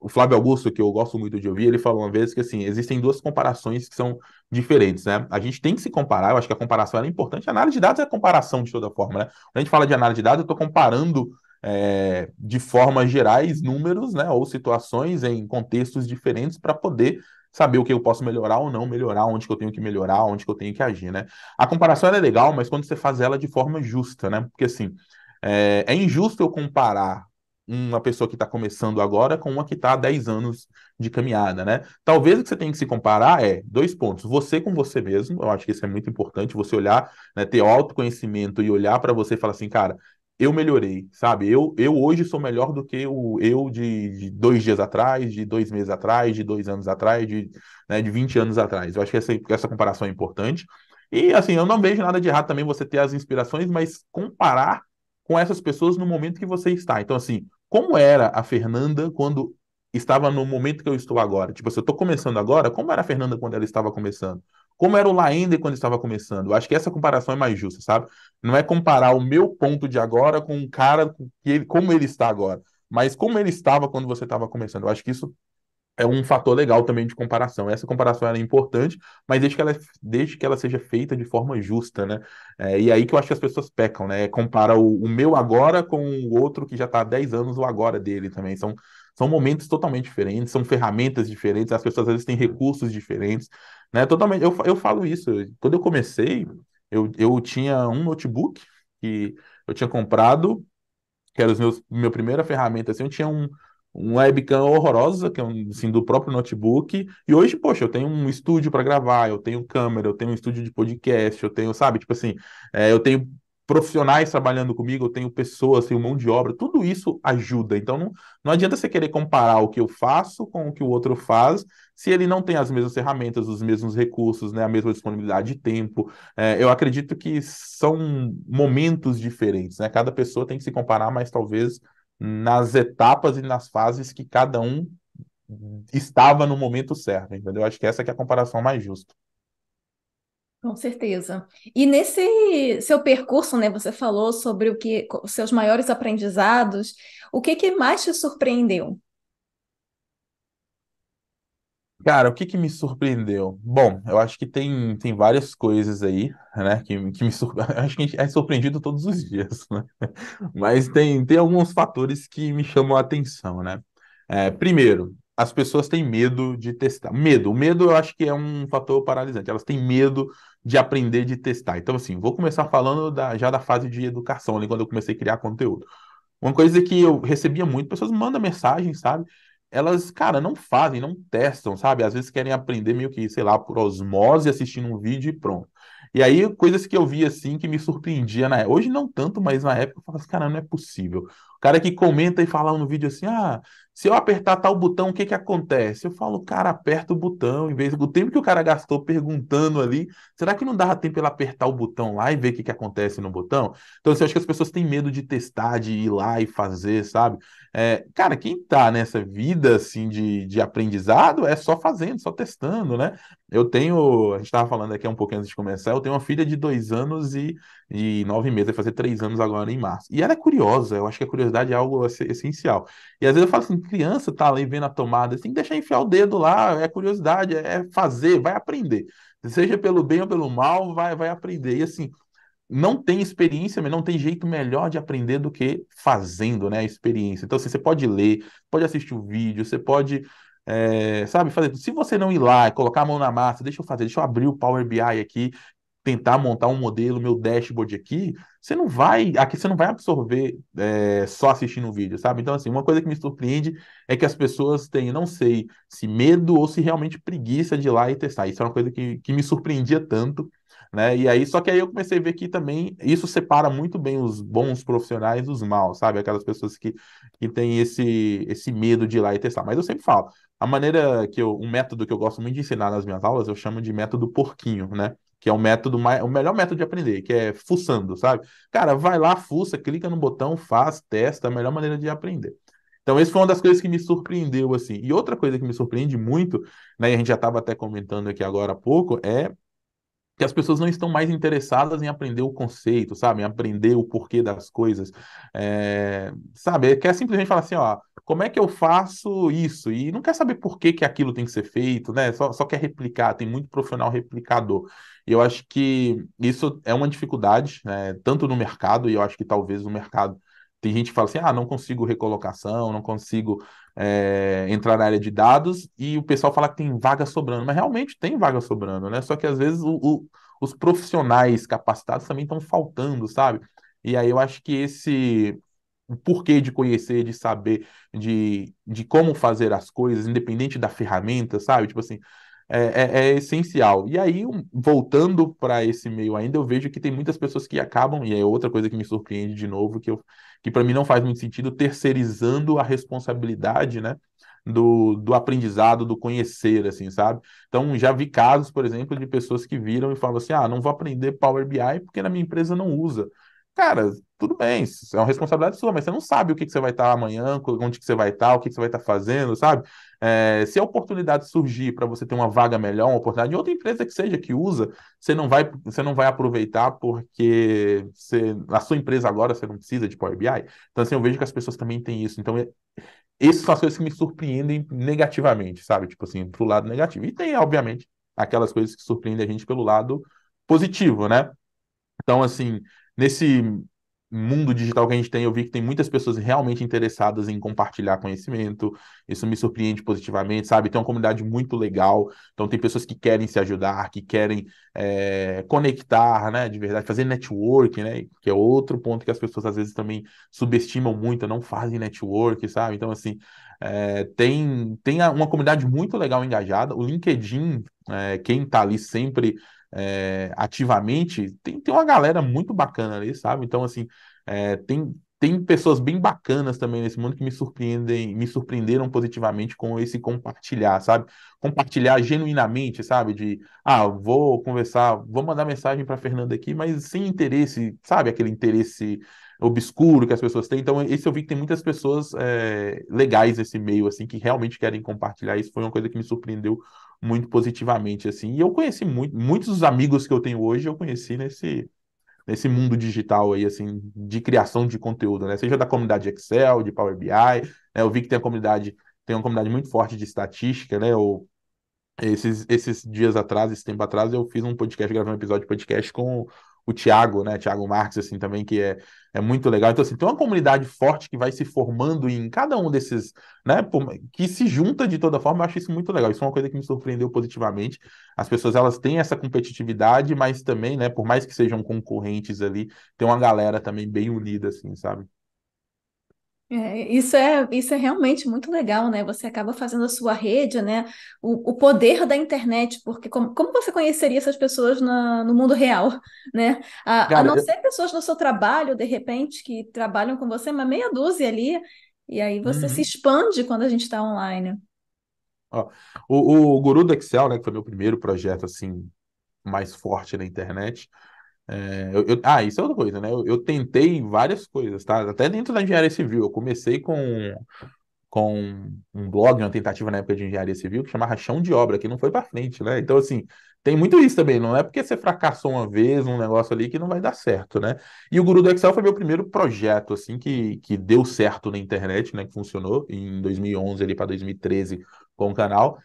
O Flávio Augusto, que eu gosto muito de ouvir, ele falou uma vez que, assim, existem duas comparações que são diferentes, né? A gente tem que se comparar, eu acho que a comparação é importante. A análise de dados é comparação de toda forma, né? Quando a gente fala de análise de dados, eu estou comparando é, de formas gerais números, né? Ou situações em contextos diferentes para poder saber o que eu posso melhorar ou não melhorar, onde que eu tenho que melhorar, onde que eu tenho que agir, né? A comparação é legal, mas quando você faz ela de forma justa, né? Porque assim, é, é injusto eu comparar uma pessoa que está começando agora com uma que está há 10 anos de caminhada, né? Talvez o que você tem que se comparar é dois pontos. Você com você mesmo, eu acho que isso é muito importante, você olhar, né, ter autoconhecimento e olhar para você e falar assim, cara, eu melhorei, sabe? Eu, eu hoje sou melhor do que o eu de, de dois dias atrás, de dois meses atrás, de dois anos atrás, de, né, de 20 anos atrás. Eu acho que essa, essa comparação é importante. E assim, eu não vejo nada de errado também você ter as inspirações, mas comparar com essas pessoas no momento que você está. Então, assim, como era a Fernanda quando estava no momento que eu estou agora? Tipo, se eu estou começando agora, como era a Fernanda quando ela estava começando? Como era o Laender quando estava começando? Eu acho que essa comparação é mais justa, sabe? Não é comparar o meu ponto de agora com o cara que ele, como ele está agora, mas como ele estava quando você estava começando. Eu acho que isso é um fator legal também de comparação. Essa comparação é importante, mas desde que ela, desde que ela seja feita de forma justa, né? É, e aí que eu acho que as pessoas pecam, né? Compara o, o meu agora com o outro que já está há 10 anos, o agora dele também. São, são momentos totalmente diferentes, são ferramentas diferentes, as pessoas às vezes têm recursos diferentes, né? Totalmente. Eu, eu falo isso. Quando eu comecei, eu, eu tinha um notebook que eu tinha comprado que era meus, minha primeira ferramenta, assim, eu tinha um, um webcam horrorosa, que é um, assim, do próprio notebook, e hoje, poxa, eu tenho um estúdio para gravar, eu tenho câmera, eu tenho um estúdio de podcast, eu tenho, sabe, tipo assim, é, eu tenho profissionais trabalhando comigo, eu tenho pessoas, tenho mão de obra, tudo isso ajuda. Então não, não adianta você querer comparar o que eu faço com o que o outro faz, se ele não tem as mesmas ferramentas, os mesmos recursos, né, a mesma disponibilidade de tempo. É, eu acredito que são momentos diferentes, né? Cada pessoa tem que se comparar, mas talvez nas etapas e nas fases que cada um estava no momento certo, entendeu? Acho que essa que é a comparação mais justa. Com certeza. E nesse seu percurso, né, você falou sobre o que, os seus maiores aprendizados, o que que mais te surpreendeu? Cara, o que que me surpreendeu? Bom, eu acho que tem, tem várias coisas aí, né, que, que me surpreendem. <laughs> Acho que a gente é surpreendido todos os dias, né? <laughs> Mas tem, tem alguns fatores que me chamam a atenção, né? É, primeiro, as pessoas têm medo de testar. Medo. O medo eu acho que é um fator paralisante. Elas têm medo de aprender de testar. Então, assim, vou começar falando da, já da fase de educação, ali, quando eu comecei a criar conteúdo. Uma coisa que eu recebia muito, pessoas mandam mensagem, sabe? Elas, cara, não fazem, não testam, sabe? Às vezes querem aprender meio que, sei lá, por osmose, assistindo um vídeo e pronto. E aí, coisas que eu vi assim que me surpreendia na época. Hoje não tanto, mas na época eu falava assim, cara, não é possível. O cara que comenta e fala no vídeo assim, ah, se eu apertar tal botão, o que que acontece? Eu falo, cara, aperta o botão, em vez do tempo que o cara gastou perguntando ali, será que não dava tempo ele apertar o botão lá e ver o que que acontece no botão? Então, assim, eu acho que as pessoas têm medo de testar, de ir lá e fazer, sabe? É, cara, quem tá nessa vida assim de, de aprendizado é só fazendo, só testando, né? Eu tenho, a gente estava falando aqui um pouquinho antes de começar, eu tenho uma filha de dois anos e, e nove meses, vai fazer três anos agora em março. E ela é curiosa, eu acho que a curiosidade é algo essencial. E às vezes eu falo assim, criança tá ali vendo a tomada, tem que deixar enfiar o dedo lá, é curiosidade, é fazer, vai aprender. Seja pelo bem ou pelo mal, vai, vai aprender. E assim, não tem experiência, mas não tem jeito melhor de aprender do que fazendo, né? A experiência. Então, assim, você pode ler, pode assistir o vídeo, você pode é, sabe, fazer. Se você não ir lá e colocar a mão na massa, deixa eu fazer, deixa eu abrir o Power BI aqui, tentar montar um modelo, meu dashboard aqui, você não vai, aqui você não vai absorver é, só assistindo um vídeo, sabe? Então, assim, uma coisa que me surpreende é que as pessoas têm, não sei, se medo ou se realmente preguiça de ir lá e testar. Isso é uma coisa que, que me surpreendia tanto né? E aí, só que aí eu comecei a ver que também isso separa muito bem os bons profissionais dos maus, sabe? Aquelas pessoas que, que têm esse, esse medo de ir lá e testar. Mas eu sempre falo, a maneira que eu, um método que eu gosto muito de ensinar nas minhas aulas, eu chamo de método porquinho, né? Que é o método mais, o melhor método de aprender, que é fuçando, sabe? Cara, vai lá, fuça, clica no botão, faz, testa, a melhor maneira de aprender. Então, esse foi uma das coisas que me surpreendeu, assim. E outra coisa que me surpreende muito, né, e a gente já estava até comentando aqui agora há pouco, é que as pessoas não estão mais interessadas em aprender o conceito, sabe? Em aprender o porquê das coisas. É, sabe? Quer simplesmente falar assim, ó, como é que eu faço isso? E não quer saber por que, que aquilo tem que ser feito, né? Só, só quer replicar, tem muito profissional replicador. E eu acho que isso é uma dificuldade, né? Tanto no mercado, e eu acho que talvez no mercado tem gente que fala assim, ah, não consigo recolocação, não consigo é, entrar na área de dados, e o pessoal fala que tem vaga sobrando, mas realmente tem vaga sobrando, né? Só que às vezes o, o, os profissionais capacitados também estão faltando, sabe? E aí eu acho que esse o porquê de conhecer, de saber, de, de como fazer as coisas, independente da ferramenta, sabe? Tipo assim, é, é, é essencial. E aí, voltando para esse meio ainda, eu vejo que tem muitas pessoas que acabam, e é outra coisa que me surpreende de novo, que, que para mim não faz muito sentido, terceirizando a responsabilidade, né? Do, do aprendizado, do conhecer, assim, sabe? Então, já vi casos, por exemplo, de pessoas que viram e falam assim: ah, não vou aprender Power BI porque na minha empresa não usa. Cara, tudo bem, é uma responsabilidade sua, mas você não sabe o que, que você vai estar amanhã, onde que você vai estar, o que, que você vai estar fazendo, sabe? É, se a oportunidade surgir para você ter uma vaga melhor, uma oportunidade em outra empresa que seja que usa, você não vai, você não vai aproveitar porque você, a sua empresa agora você não precisa de Power BI. Então, assim, eu vejo que as pessoas também têm isso. Então, é, essas são as coisas que me surpreendem negativamente, sabe? Tipo assim, pro lado negativo. E tem, obviamente, aquelas coisas que surpreendem a gente pelo lado positivo, né? Então, assim, nesse mundo digital que a gente tem, eu vi que tem muitas pessoas realmente interessadas em compartilhar conhecimento. Isso me surpreende positivamente, sabe? Tem uma comunidade muito legal. Então, tem pessoas que querem se ajudar, que querem é, conectar, né? De verdade, fazer network, né? Que é outro ponto que as pessoas às vezes também subestimam muito, não fazem network, sabe? Então, assim, é, tem, tem uma comunidade muito legal engajada. O LinkedIn, é, quem está ali sempre é, ativamente, tem, tem uma galera muito bacana ali, sabe? Então, assim, é, tem, tem pessoas bem bacanas também nesse mundo que me surpreendem, me surpreenderam positivamente com esse compartilhar, sabe? Compartilhar genuinamente, sabe? De, ah, vou conversar, vou mandar mensagem para Fernanda aqui, mas sem interesse, sabe? Aquele interesse obscuro que as pessoas têm. Então, esse eu vi que tem muitas pessoas é, legais nesse meio, assim, que realmente querem compartilhar. Isso foi uma coisa que me surpreendeu muito positivamente, assim. E eu conheci muito, muitos dos amigos que eu tenho hoje, eu conheci nesse, nesse mundo digital aí, assim, de criação de conteúdo, né? Seja da comunidade Excel, de Power BI, né? Eu vi que tem a comunidade, tem uma comunidade muito forte de estatística, né? Eu, esses, esses dias atrás, esse tempo atrás, eu fiz um podcast, gravei um episódio de podcast com o Thiago, né? Thiago Marques, assim, também, que é, é muito legal. Então, assim, tem uma comunidade forte que vai se formando em cada um desses, né? Que se junta de toda forma, eu acho isso muito legal. Isso é uma coisa que me surpreendeu positivamente. As pessoas, elas têm essa competitividade, mas também, né? Por mais que sejam concorrentes ali, tem uma galera também bem unida, assim, sabe? É, isso é, isso é realmente muito legal, né? Você acaba fazendo a sua rede, né? O, o poder da internet, porque como, como você conheceria essas pessoas na, no mundo real, <laughs> né? A, a Cara, não eu- ser pessoas no seu trabalho, de repente, que trabalham com você, mas meia dúzia ali, e aí você se Uhum. expande quando a gente está online. Ó, o, o Guru do Excel, né, que foi meu primeiro projeto, assim, mais forte na internet, É, eu, eu- ah, isso é outra coisa, né? Eu, eu tentei várias coisas, tá? Até dentro da engenharia civil. Eu comecei com, com um blog, uma tentativa na época de engenharia civil, que chamava Chão de Obra, que não foi para frente, né? Então, assim, tem muito isso também. Não é porque você fracassou uma vez um negócio ali que não vai dar certo, né? E o Guru do Excel foi meu primeiro projeto, assim, que, que deu certo na internet, né? Que funcionou em 2011 ali para 2013 com o canal.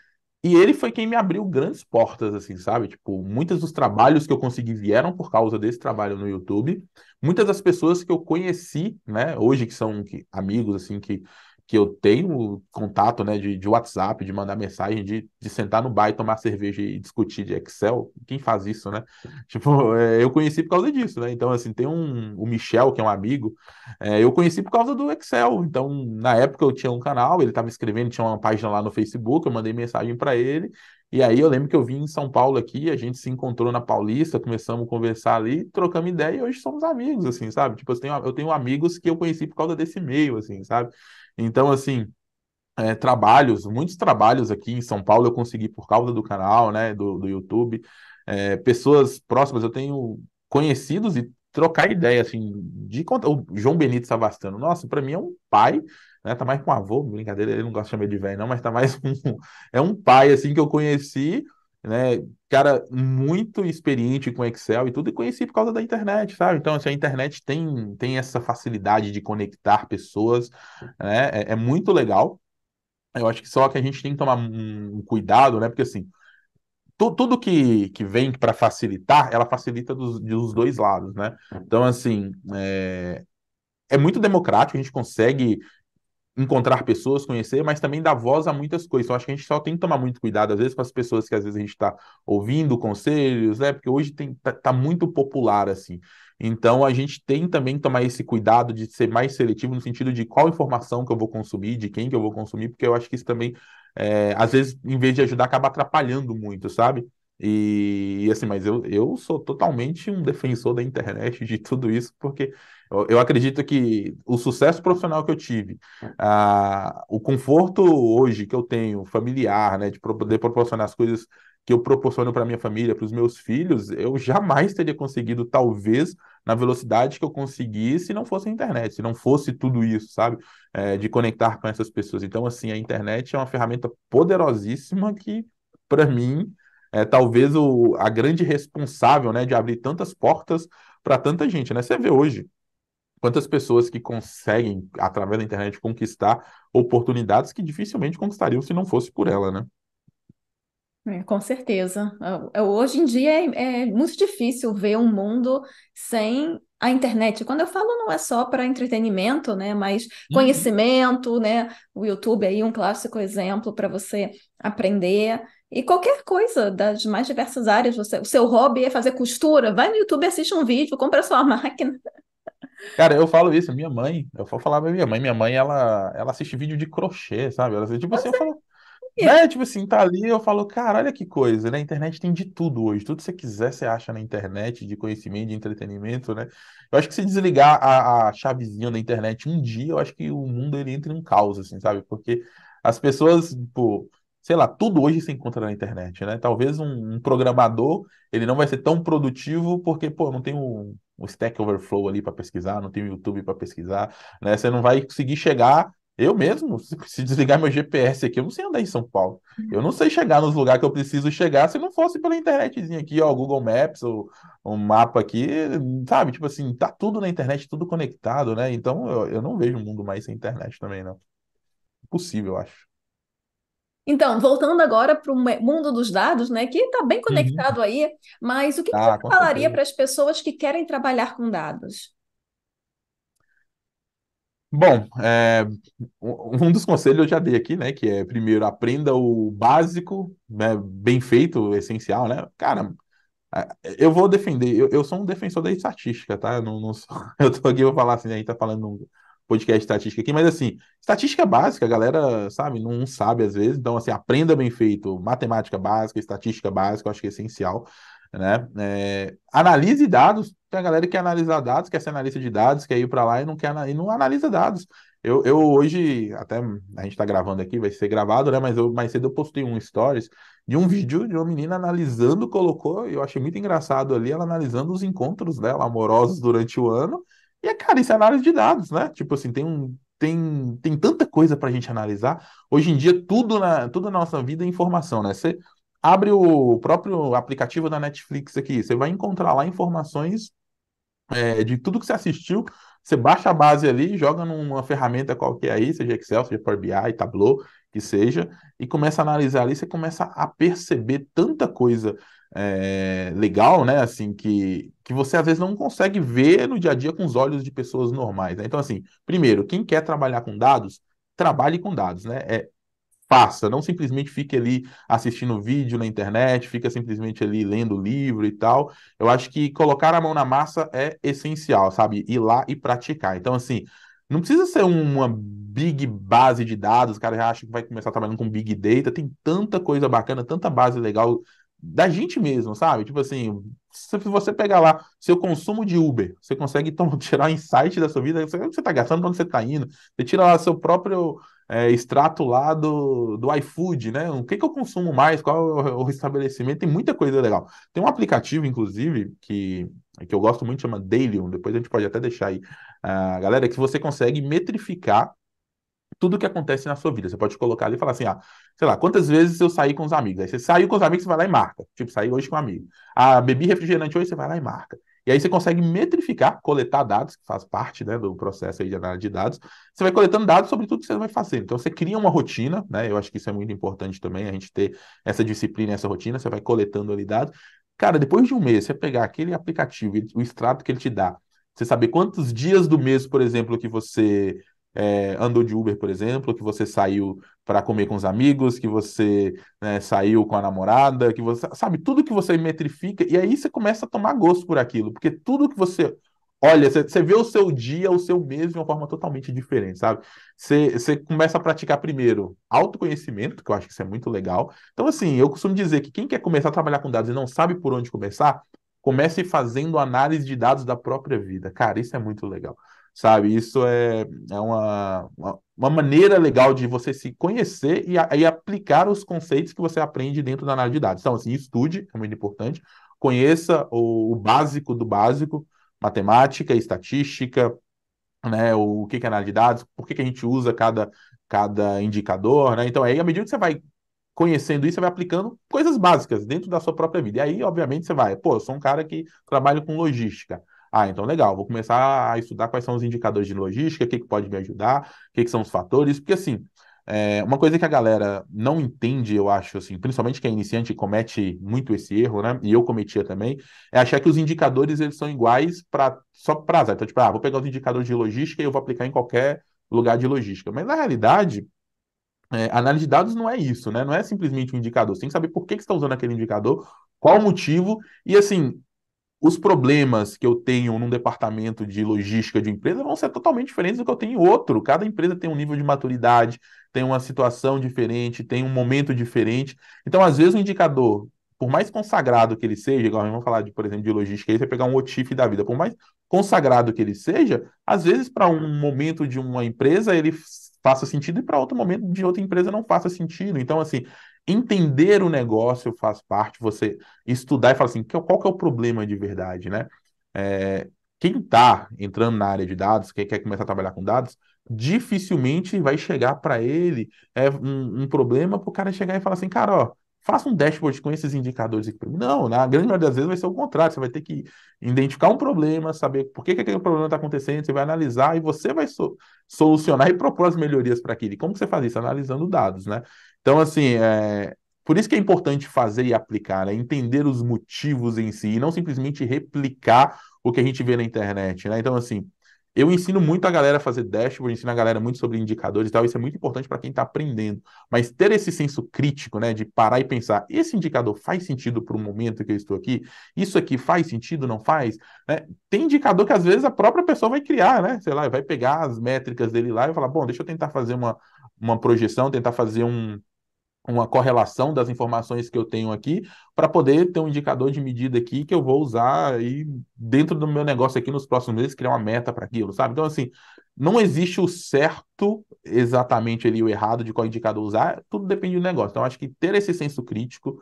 E ele foi quem me abriu grandes portas, assim, sabe? Tipo, muitos dos trabalhos que eu consegui vieram por causa desse trabalho no YouTube. Muitas das pessoas que eu conheci, né, hoje que são que- amigos, assim, que, que eu tenho contato, né, de, de WhatsApp, de mandar mensagem, de, de sentar no bar e tomar cerveja e discutir de Excel, quem faz isso, né? <laughs> Tipo, é, eu conheci por causa disso, né? Então, assim, tem um, o Michel, que é um amigo, é, eu conheci por causa do Excel. Então, na época eu tinha um canal, ele estava escrevendo, tinha uma página lá no Facebook, eu mandei mensagem para ele, e aí eu lembro que eu vim em São Paulo aqui, a gente se encontrou na Paulista, começamos a conversar ali, trocamos ideia e hoje somos amigos, assim, sabe? Tipo, eu tenho, eu tenho amigos que eu conheci por causa desse meio, assim, sabe? Então, assim, é, trabalhos, muitos trabalhos aqui em São Paulo eu consegui por causa do canal, né, do, do YouTube. É, pessoas próximas, eu tenho conhecidos e trocar ideia, assim, de o João Benito Savastano, nossa, para mim é um pai, né, tá mais com um avô, brincadeira, ele não gosta de chamar de velho não, mas tá mais <laughs> um, é um pai, assim, que eu conheci, né, cara muito experiente com Excel e tudo, e conheci por causa da internet, sabe? Então, assim, a internet tem, tem essa facilidade de conectar pessoas, né? É, é muito legal. Eu acho que só que a gente tem que tomar um cuidado, né? Porque assim, tu, tudo que, que vem para facilitar, ela facilita dos, dos dois lados, né? Então, assim, é, é muito democrático, a gente consegue encontrar pessoas, conhecer, mas também dar voz a muitas coisas. Então, acho que a gente só tem que tomar muito cuidado, às vezes, com as pessoas que às vezes a gente está ouvindo conselhos, né? Porque hoje tem, tá, tá, muito popular, assim. Então, a gente tem também que tomar esse cuidado de ser mais seletivo no sentido de qual informação que eu vou consumir, de quem que eu vou consumir, porque eu acho que isso também, é, às vezes, em vez de ajudar, acaba atrapalhando muito, sabe? E, assim, mas eu, eu sou totalmente um defensor da internet, de tudo isso, porque eu, eu acredito que o sucesso profissional que eu tive, ah, o conforto hoje que eu tenho, familiar, né, de poder proporcionar as coisas que eu proporciono para minha família, para os meus filhos, eu jamais teria conseguido, talvez, na velocidade que eu consegui se não fosse a internet, se não fosse tudo isso, sabe? É, de conectar com essas pessoas. Então, assim, a internet é uma ferramenta poderosíssima que, para mim, é talvez o, a grande responsável, né, de abrir tantas portas para tanta gente, né? Você vê hoje quantas pessoas que conseguem, através da internet, conquistar oportunidades que dificilmente conquistariam se não fosse por ela, né? É, com certeza. É, hoje em dia é, é, muito difícil ver um mundo sem a internet. Quando eu falo, não é só para entretenimento, né? Mas uhum. conhecimento, né? O YouTube aí um clássico exemplo para você aprender. E qualquer coisa das mais diversas áreas, você, o seu hobby é fazer costura, vai no YouTube, assiste um vídeo, compra sua <laughs> máquina. Cara, eu falo isso, minha mãe, eu vou falar pra minha mãe, minha mãe, ela, ela assiste vídeo de crochê, sabe? Ela, tipo assim, eu falo, né? Tipo assim, tá ali, eu falo, cara, olha que coisa, né? A internet tem de tudo hoje, tudo que você quiser você acha na internet, de conhecimento, de entretenimento, né? Eu acho que se desligar a, a chavezinha da internet um dia, eu acho que o mundo ele entra em um caos, assim, sabe? Porque as pessoas, tipo, sei lá, tudo hoje se encontra na internet, né? Talvez um, um programador, ele não vai ser tão produtivo porque, pô, não tem um, um Stack Overflow ali para pesquisar, não tem o YouTube para pesquisar, né? Você não vai conseguir chegar eu mesmo, se desligar meu GPS aqui, eu não sei andar em São Paulo. Eu não sei chegar nos lugares que eu preciso chegar se não fosse pela internetzinha aqui, ó, Google Maps, ou um mapa aqui, sabe? Tipo assim, tá tudo na internet, tudo conectado, né? Então eu, eu não vejo um mundo mais sem internet também, não. Impossível, eu acho. Então, voltando agora para o mundo dos dados, né, que está bem uhum. conectado uhum. aí, mas o que, ah, que você falaria para as pessoas que querem trabalhar com dados? Bom, é, um dos conselhos eu já dei aqui, né, que é primeiro aprenda o básico, né, bem feito, essencial, né? Cara, eu vou defender, eu, eu sou um defensor da estatística, tá? Eu não, não sou, <laughs> eu tô aqui, vou falar assim, a gente tá falando podcast de estatística aqui, mas assim, estatística básica, a galera, sabe, não sabe às vezes, então assim, aprenda bem feito, matemática básica, estatística básica, eu acho que é essencial, né? É, analise dados, tem a galera que quer analisar dados, quer ser analista de dados, quer ir para lá e não quer e não analisa dados. Eu, eu hoje, até a gente está gravando aqui, vai ser gravado, né? Mas eu mais cedo eu postei um stories de um vídeo de uma menina analisando, colocou, eu achei muito engraçado ali, ela analisando os encontros dela amorosos durante o ano e, é, cara, isso é análise de dados, né? Tipo assim, tem um. Tem, tem tanta coisa para a gente analisar. Hoje em dia, tudo na, tudo na nossa vida é informação, né? Você abre o próprio aplicativo da Netflix aqui, você vai encontrar lá informações é, de tudo que você assistiu. Você baixa a base ali, joga numa ferramenta qualquer aí, seja Excel, seja Power BI, Tableau, que seja, e começa a analisar ali, você começa a perceber tanta coisa é, legal, né? Assim, que, que você às vezes não consegue ver no dia a dia com os olhos de pessoas normais. Né? Então, assim, primeiro, quem quer trabalhar com dados, trabalhe com dados, né? É, faça, não simplesmente fique ali assistindo vídeo na internet, fica simplesmente ali lendo livro e tal. Eu acho que colocar a mão na massa é essencial, sabe? Ir lá e praticar. Então, assim, não precisa ser uma big base de dados, o cara já acha que vai começar trabalhando com big data, tem tanta coisa bacana, tanta base legal da gente mesmo, sabe? Tipo assim, se você pegar lá seu consumo de Uber, você consegue <laughs> tirar insight da sua vida, você está gastando, onde você está indo, você tira lá seu próprio é, extrato lá do, do iFood, né? O que, que eu consumo mais, qual é o, estabelecimento, tem muita coisa legal. Tem um aplicativo, inclusive, que, que eu gosto muito, chama Dailium, depois a gente pode até deixar aí, uh, galera, que você consegue metrificar tudo que acontece na sua vida. Você pode colocar ali e falar assim, ah, sei lá, quantas vezes eu saí com os amigos? Aí você saiu com os amigos, você vai lá e marca. Tipo, saí hoje com um amigo. Ah, bebi refrigerante hoje, você vai lá e marca. E aí você consegue metrificar, coletar dados, que faz parte né, do processo aí de análise de dados. Você vai coletando dados sobre tudo que você vai fazer. Então você cria uma rotina, né? Eu acho que isso é muito importante também, a gente ter essa disciplina, essa rotina, você vai coletando ali dados. Cara, depois de um mês, você pegar aquele aplicativo, o extrato que ele te dá, você saber quantos dias do mês, por exemplo, que você é, andou de Uber, por exemplo, que você saiu para comer com os amigos, que você né, saiu com a namorada, que você sabe tudo que você metrifica e aí você começa a tomar gosto por aquilo, porque tudo que você olha, você, você vê o seu dia, o seu mês de uma forma totalmente diferente, sabe? Você, você começa a praticar primeiro autoconhecimento, que eu acho que isso é muito legal. Então, assim, eu costumo dizer que quem quer começar a trabalhar com dados e não sabe por onde começar, comece fazendo análise de dados da própria vida. Cara, isso é muito legal sabe? Isso é, é uma, uma, maneira legal de você se conhecer e, e aplicar os conceitos que você aprende dentro da análise de dados. Então, assim, estude, é muito importante, conheça o, o básico do básico, matemática, estatística, né, o, o que é análise de dados, por que, que a gente usa cada, cada indicador, né? Então, aí, à medida que você vai conhecendo isso, você vai aplicando coisas básicas dentro da sua própria vida. E aí, obviamente, você vai, pô, eu sou um cara que trabalha com logística. Ah, então legal, vou começar a estudar quais são os indicadores de logística, o que, que pode me ajudar, o que, que são os fatores, porque assim, é, uma coisa que a galera não entende, eu acho, assim, principalmente quem é iniciante comete muito esse erro, né? E eu cometia também, é achar que os indicadores eles são iguais para só para Então, tipo, ah, vou pegar os indicadores de logística e eu vou aplicar em qualquer lugar de logística. Mas na realidade, é, análise de dados não é isso, né? Não é simplesmente um indicador. Você tem que saber por que, que você está usando aquele indicador, qual o motivo, e assim, os problemas que eu tenho num departamento de logística de empresa vão ser totalmente diferentes do que eu tenho em outro. Cada empresa tem um nível de maturidade, tem uma situação diferente, tem um momento diferente. Então, às vezes, o indicador, por mais consagrado que ele seja, igual vamos falar, de, por exemplo, de logística, aí você pegar um OTIF da vida, por mais consagrado que ele seja, às vezes, para um momento de uma empresa, ele faça sentido e para outro momento de outra empresa não faça sentido. Então, assim, entender o negócio faz parte, você estudar e falar assim, qual que é o problema de verdade, né? É, quem está entrando na área de dados, quem quer começar a trabalhar com dados, dificilmente vai chegar para ele é um, um problema para o cara chegar e falar assim, cara, ó, faça um dashboard com esses indicadores aqui. Não, na grande maioria das vezes vai ser o contrário. Você vai ter que identificar um problema, saber por que, que aquele problema está acontecendo, você vai analisar e você vai so solucionar e propor as melhorias para aquilo. E como você faz isso? Analisando dados, né? Então, assim, é... por isso que é importante fazer e aplicar, né? entender os motivos em si, e não simplesmente replicar o que a gente vê na internet, né? Então, assim, eu ensino muito a galera a fazer dashboard, ensino a galera muito sobre indicadores e tal, isso é muito importante para quem está aprendendo. Mas ter esse senso crítico, né, de parar e pensar, esse indicador faz sentido para o momento que eu estou aqui? Isso aqui faz sentido, não faz? Né? Tem indicador que às vezes a própria pessoa vai criar, né? Sei lá, vai pegar as métricas dele lá e falar, bom, deixa eu tentar fazer uma, uma projeção, tentar fazer um, uma correlação das informações que eu tenho aqui para poder ter um indicador de medida aqui que eu vou usar e dentro do meu negócio aqui nos próximos meses criar uma meta para aquilo, sabe? Então assim, não existe o certo exatamente ali o errado de qual indicador usar, tudo depende do negócio. Então acho que ter esse senso crítico,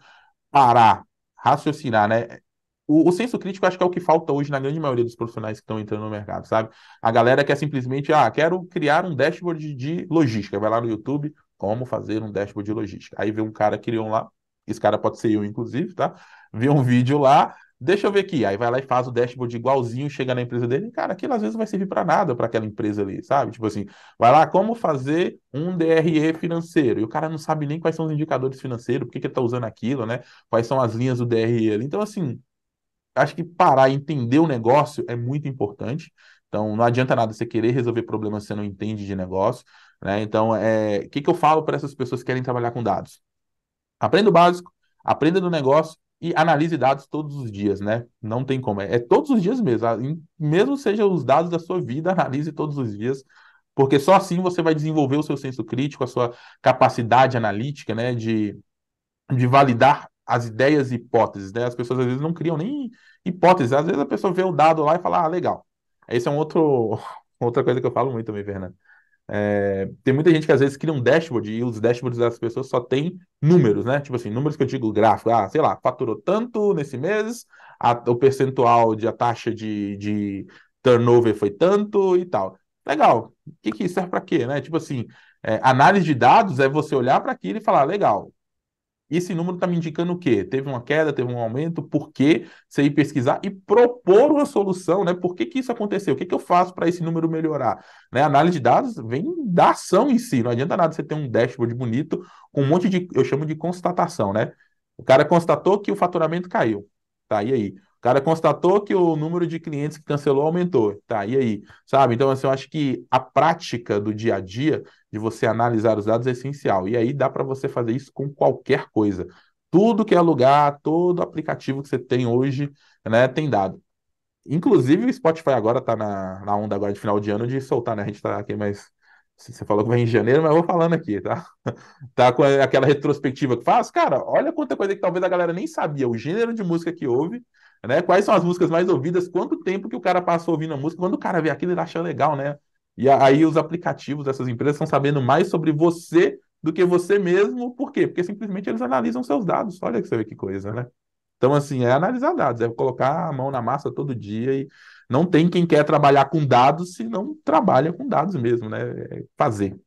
parar, raciocinar, né? O, o senso crítico acho que é o que falta hoje na grande maioria dos profissionais que estão entrando no mercado, sabe? A galera quer simplesmente, ah, quero criar um dashboard de, de logística, vai lá no YouTube, como fazer um dashboard de logística. Aí vê um cara que criou um lá, esse cara pode ser eu, inclusive, tá? Vê um vídeo lá, deixa eu ver aqui. Aí vai lá e faz o dashboard igualzinho, chega na empresa dele, cara, aquilo às vezes vai servir para nada para aquela empresa ali, sabe? Tipo assim, vai lá, como fazer um DRE financeiro? E o cara não sabe nem quais são os indicadores financeiros, por que, que ele está usando aquilo, né? Quais são as linhas do DRE ali. Então, assim, acho que parar e entender o negócio é muito importante Então, não adianta nada você querer resolver problemas que você não entende de negócio, né? Então, é, o que que eu falo para essas pessoas que querem trabalhar com dados? Aprenda o básico, aprenda do negócio e analise dados todos os dias, né? Não tem como. É, é todos os dias mesmo. Mesmo seja os dados da sua vida, <laughs> analise todos os dias, porque só assim você vai desenvolver o seu senso crítico, a sua capacidade analítica, né? De, de validar as ideias e hipóteses, né? As pessoas às vezes não criam nem hipóteses. Às vezes a pessoa vê o dado lá e fala, ah, legal. Esse é um outro, <laughs> outra coisa que eu falo muito também, Fernando. É, tem muita gente que às vezes cria um dashboard e os dashboards das pessoas só tem números, né? Tipo assim, números que eu digo gráfico, ah, sei lá, faturou tanto nesse mês, a, o percentual de a taxa de, de turnover foi tanto e tal. Legal. O que, que serve para quê, né? Tipo assim, é, análise de dados é você olhar para aquilo e falar, legal, esse número está me indicando o quê? Teve uma queda, teve um aumento, por quê? Você ir pesquisar e propor uma solução, né? Por que, que isso aconteceu? O que, que eu faço para esse número melhorar? Né? Análise de dados vem da ação em si, não adianta nada você ter um dashboard bonito com um monte de, eu chamo de constatação, né? O cara constatou que o faturamento caiu. Tá, e aí? O cara constatou que o número de clientes que cancelou aumentou. Tá, e aí? Sabe? Então, assim, eu acho que a prática do dia a dia de você analisar os dados é essencial. E aí dá para você fazer isso com qualquer coisa. Tudo que é lugar, todo aplicativo que você tem hoje, né, tem dado. Inclusive, o Spotify agora está na, na onda agora de final de ano de soltar, né? A gente está aqui, mas você falou que vai em janeiro, mas eu vou falando aqui, tá? <laughs> Tá com aquela retrospectiva que faz, cara, olha quanta coisa que talvez a galera nem sabia, o gênero de música que ouve, né? Quais são as músicas mais ouvidas, quanto tempo que o cara passou ouvindo a música, quando o cara vê aquilo, ele acha legal, né? E aí os aplicativos dessas empresas estão sabendo mais sobre você do que você mesmo. Por quê? Porque simplesmente eles analisam seus dados. Olha que você vê que coisa, né? Então, assim, é analisar dados, é colocar a mão na massa todo dia e não tem quem quer trabalhar com dados se não trabalha com dados mesmo, né? É fazer.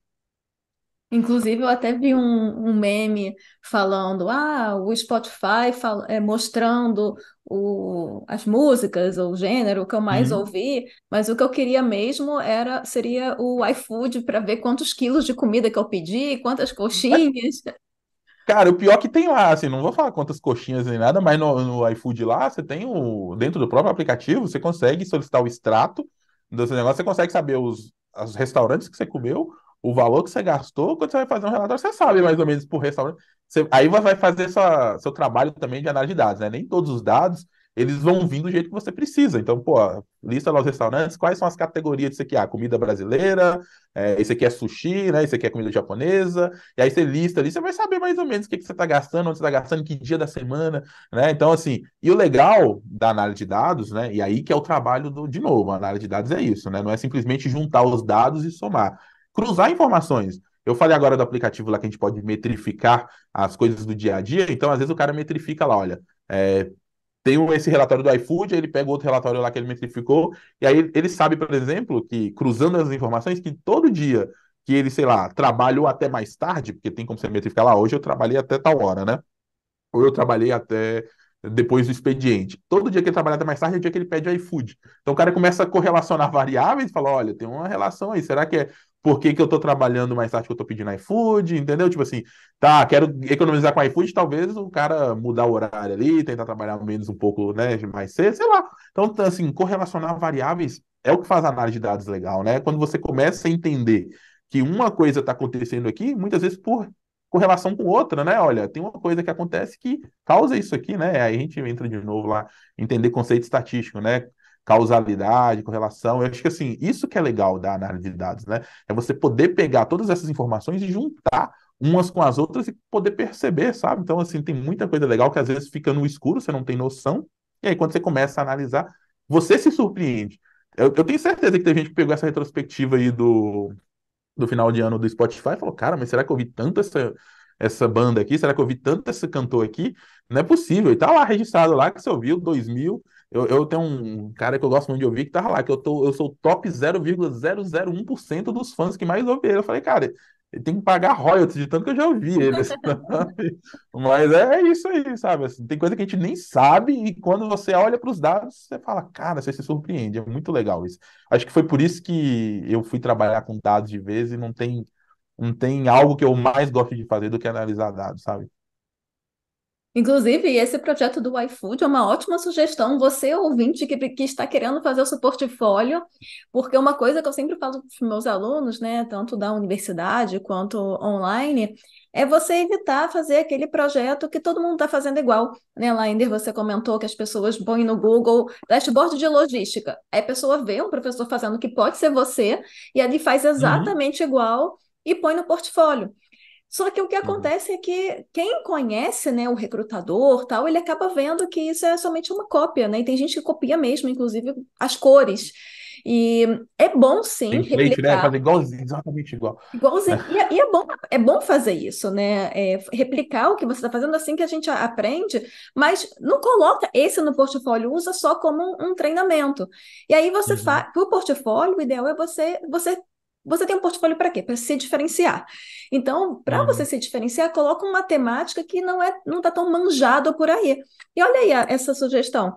Inclusive, eu até vi um, um meme falando, ah, o Spotify fal é, mostrando o, as músicas, o gênero que eu mais uhum. ouvi, mas o que eu queria mesmo era seria o iFood para ver quantos quilos de comida que eu pedi, quantas coxinhas. <laughs> Cara, o pior que tem lá, assim, não vou falar quantas coxinhas nem nada, mas no, no iFood lá, você tem o. Dentro do próprio aplicativo, você consegue solicitar o extrato do seu negócio, você consegue saber os, os restaurantes que você comeu, o valor que você gastou, quando você vai fazer um relatório, você sabe mais ou menos por restaurante. Você, aí vai fazer sua, seu trabalho também de análise de dados, né? Nem todos os dados eles vão vir do jeito que você precisa. Então, pô, lista lá os restaurantes, quais são as categorias disso aqui? Ah, comida brasileira, é, esse aqui é sushi, né? Esse aqui é comida japonesa. E aí você lista ali, você vai saber mais ou menos o que, que você está gastando, onde você está gastando, que dia da semana, né? Então, assim, e o legal da análise de dados, né? E aí que é o trabalho do, de novo, a análise de dados é isso, né? Não é simplesmente juntar os dados e somar cruzar informações. Eu falei agora do aplicativo lá que a gente pode metrificar as coisas do dia a dia, então às vezes o cara metrifica lá, olha, é, tem esse relatório do iFood, ele pega outro relatório lá que ele metrificou, e aí ele sabe, por exemplo, que cruzando as informações, que todo dia que ele, sei lá, trabalhou até mais tarde, porque tem como você metrificar lá, hoje eu trabalhei até tal hora, né? Ou eu trabalhei até depois do expediente. Todo dia que ele trabalha até mais tarde é o dia que ele pede iFood. Então o cara começa a correlacionar variáveis e fala: olha, tem uma relação aí. Será que é por que, que eu tô trabalhando mais tarde que eu tô pedindo iFood? Entendeu? Tipo assim, tá, quero economizar com iFood, talvez o cara mudar o horário ali, tentar trabalhar menos um pouco, né, mais cedo, sei lá. Então, assim, correlacionar variáveis é o que faz a análise de dados legal, né? Quando você começa a entender que uma coisa está acontecendo aqui, muitas vezes por correlação com outra, né? Olha, tem uma coisa que acontece que causa isso aqui, né? Aí a gente entra de novo lá, entender conceito estatístico, né? Causalidade, correlação. Eu acho que assim, isso que é legal da análise de dados, né? É você poder pegar todas essas informações e juntar umas com as outras e poder perceber, sabe? Então, assim, tem muita coisa legal que às vezes fica no escuro, você não tem noção, e aí quando você começa a analisar, você se surpreende. Eu, eu tenho certeza que tem gente que pegou essa retrospectiva aí do, do final de ano do Spotify e falou, cara, mas será que eu ouvi tanto essa, essa banda aqui? Será que eu ouvi tanto esse cantor aqui? Não é possível. E tá lá registrado lá que você ouviu 2000. Eu, eu tenho um cara que eu gosto muito de ouvir que tava lá, que eu, tô, eu sou top 0,001% dos fãs que mais ouvem ele. Eu falei, cara, ele tem que pagar royalties de tanto que eu já ouvi ele. <laughs> Mas é isso aí, sabe? Assim, tem coisa que a gente nem sabe e quando você olha para os dados, você fala, cara, você se surpreende. É muito legal isso. Acho que foi por isso que eu fui trabalhar com dados de vez e não tem, não tem algo que eu mais gosto de fazer do que analisar dados, sabe? Inclusive, esse projeto do iFood é uma ótima sugestão. Você, ouvinte, que, que está querendo fazer o seu portfólio, porque uma coisa que eu sempre falo para os meus alunos, né, tanto da universidade quanto online, é você evitar fazer aquele projeto que todo mundo está fazendo igual. Né, Lainder, você comentou que as pessoas põem no Google dashboard de logística. Aí a pessoa vê um professor fazendo que pode ser você, e ali faz uhum. exatamente uhum. igual e põe no portfólio. Só que o que uhum. acontece é que quem conhece, né, o recrutador, tal, ele acaba vendo que isso é somente uma cópia, né? E tem gente que copia mesmo, inclusive as cores. E é bom sim Tem replicar. né? Fazer igualzinho, exatamente igual. Igualzinho. E, é, e, é, bom, é bom fazer isso, né? É, replicar o que você está fazendo assim que a gente aprende, mas não coloca esse no portfólio, usa só como um, um treinamento. E aí você uhum. faz. Para o portfólio, o ideal é você, você você tem um portfólio para quê? Para se diferenciar. Então, para uhum. você se diferenciar, coloca uma temática que não é não está tão manjado por aí. E olha aí essa sugestão.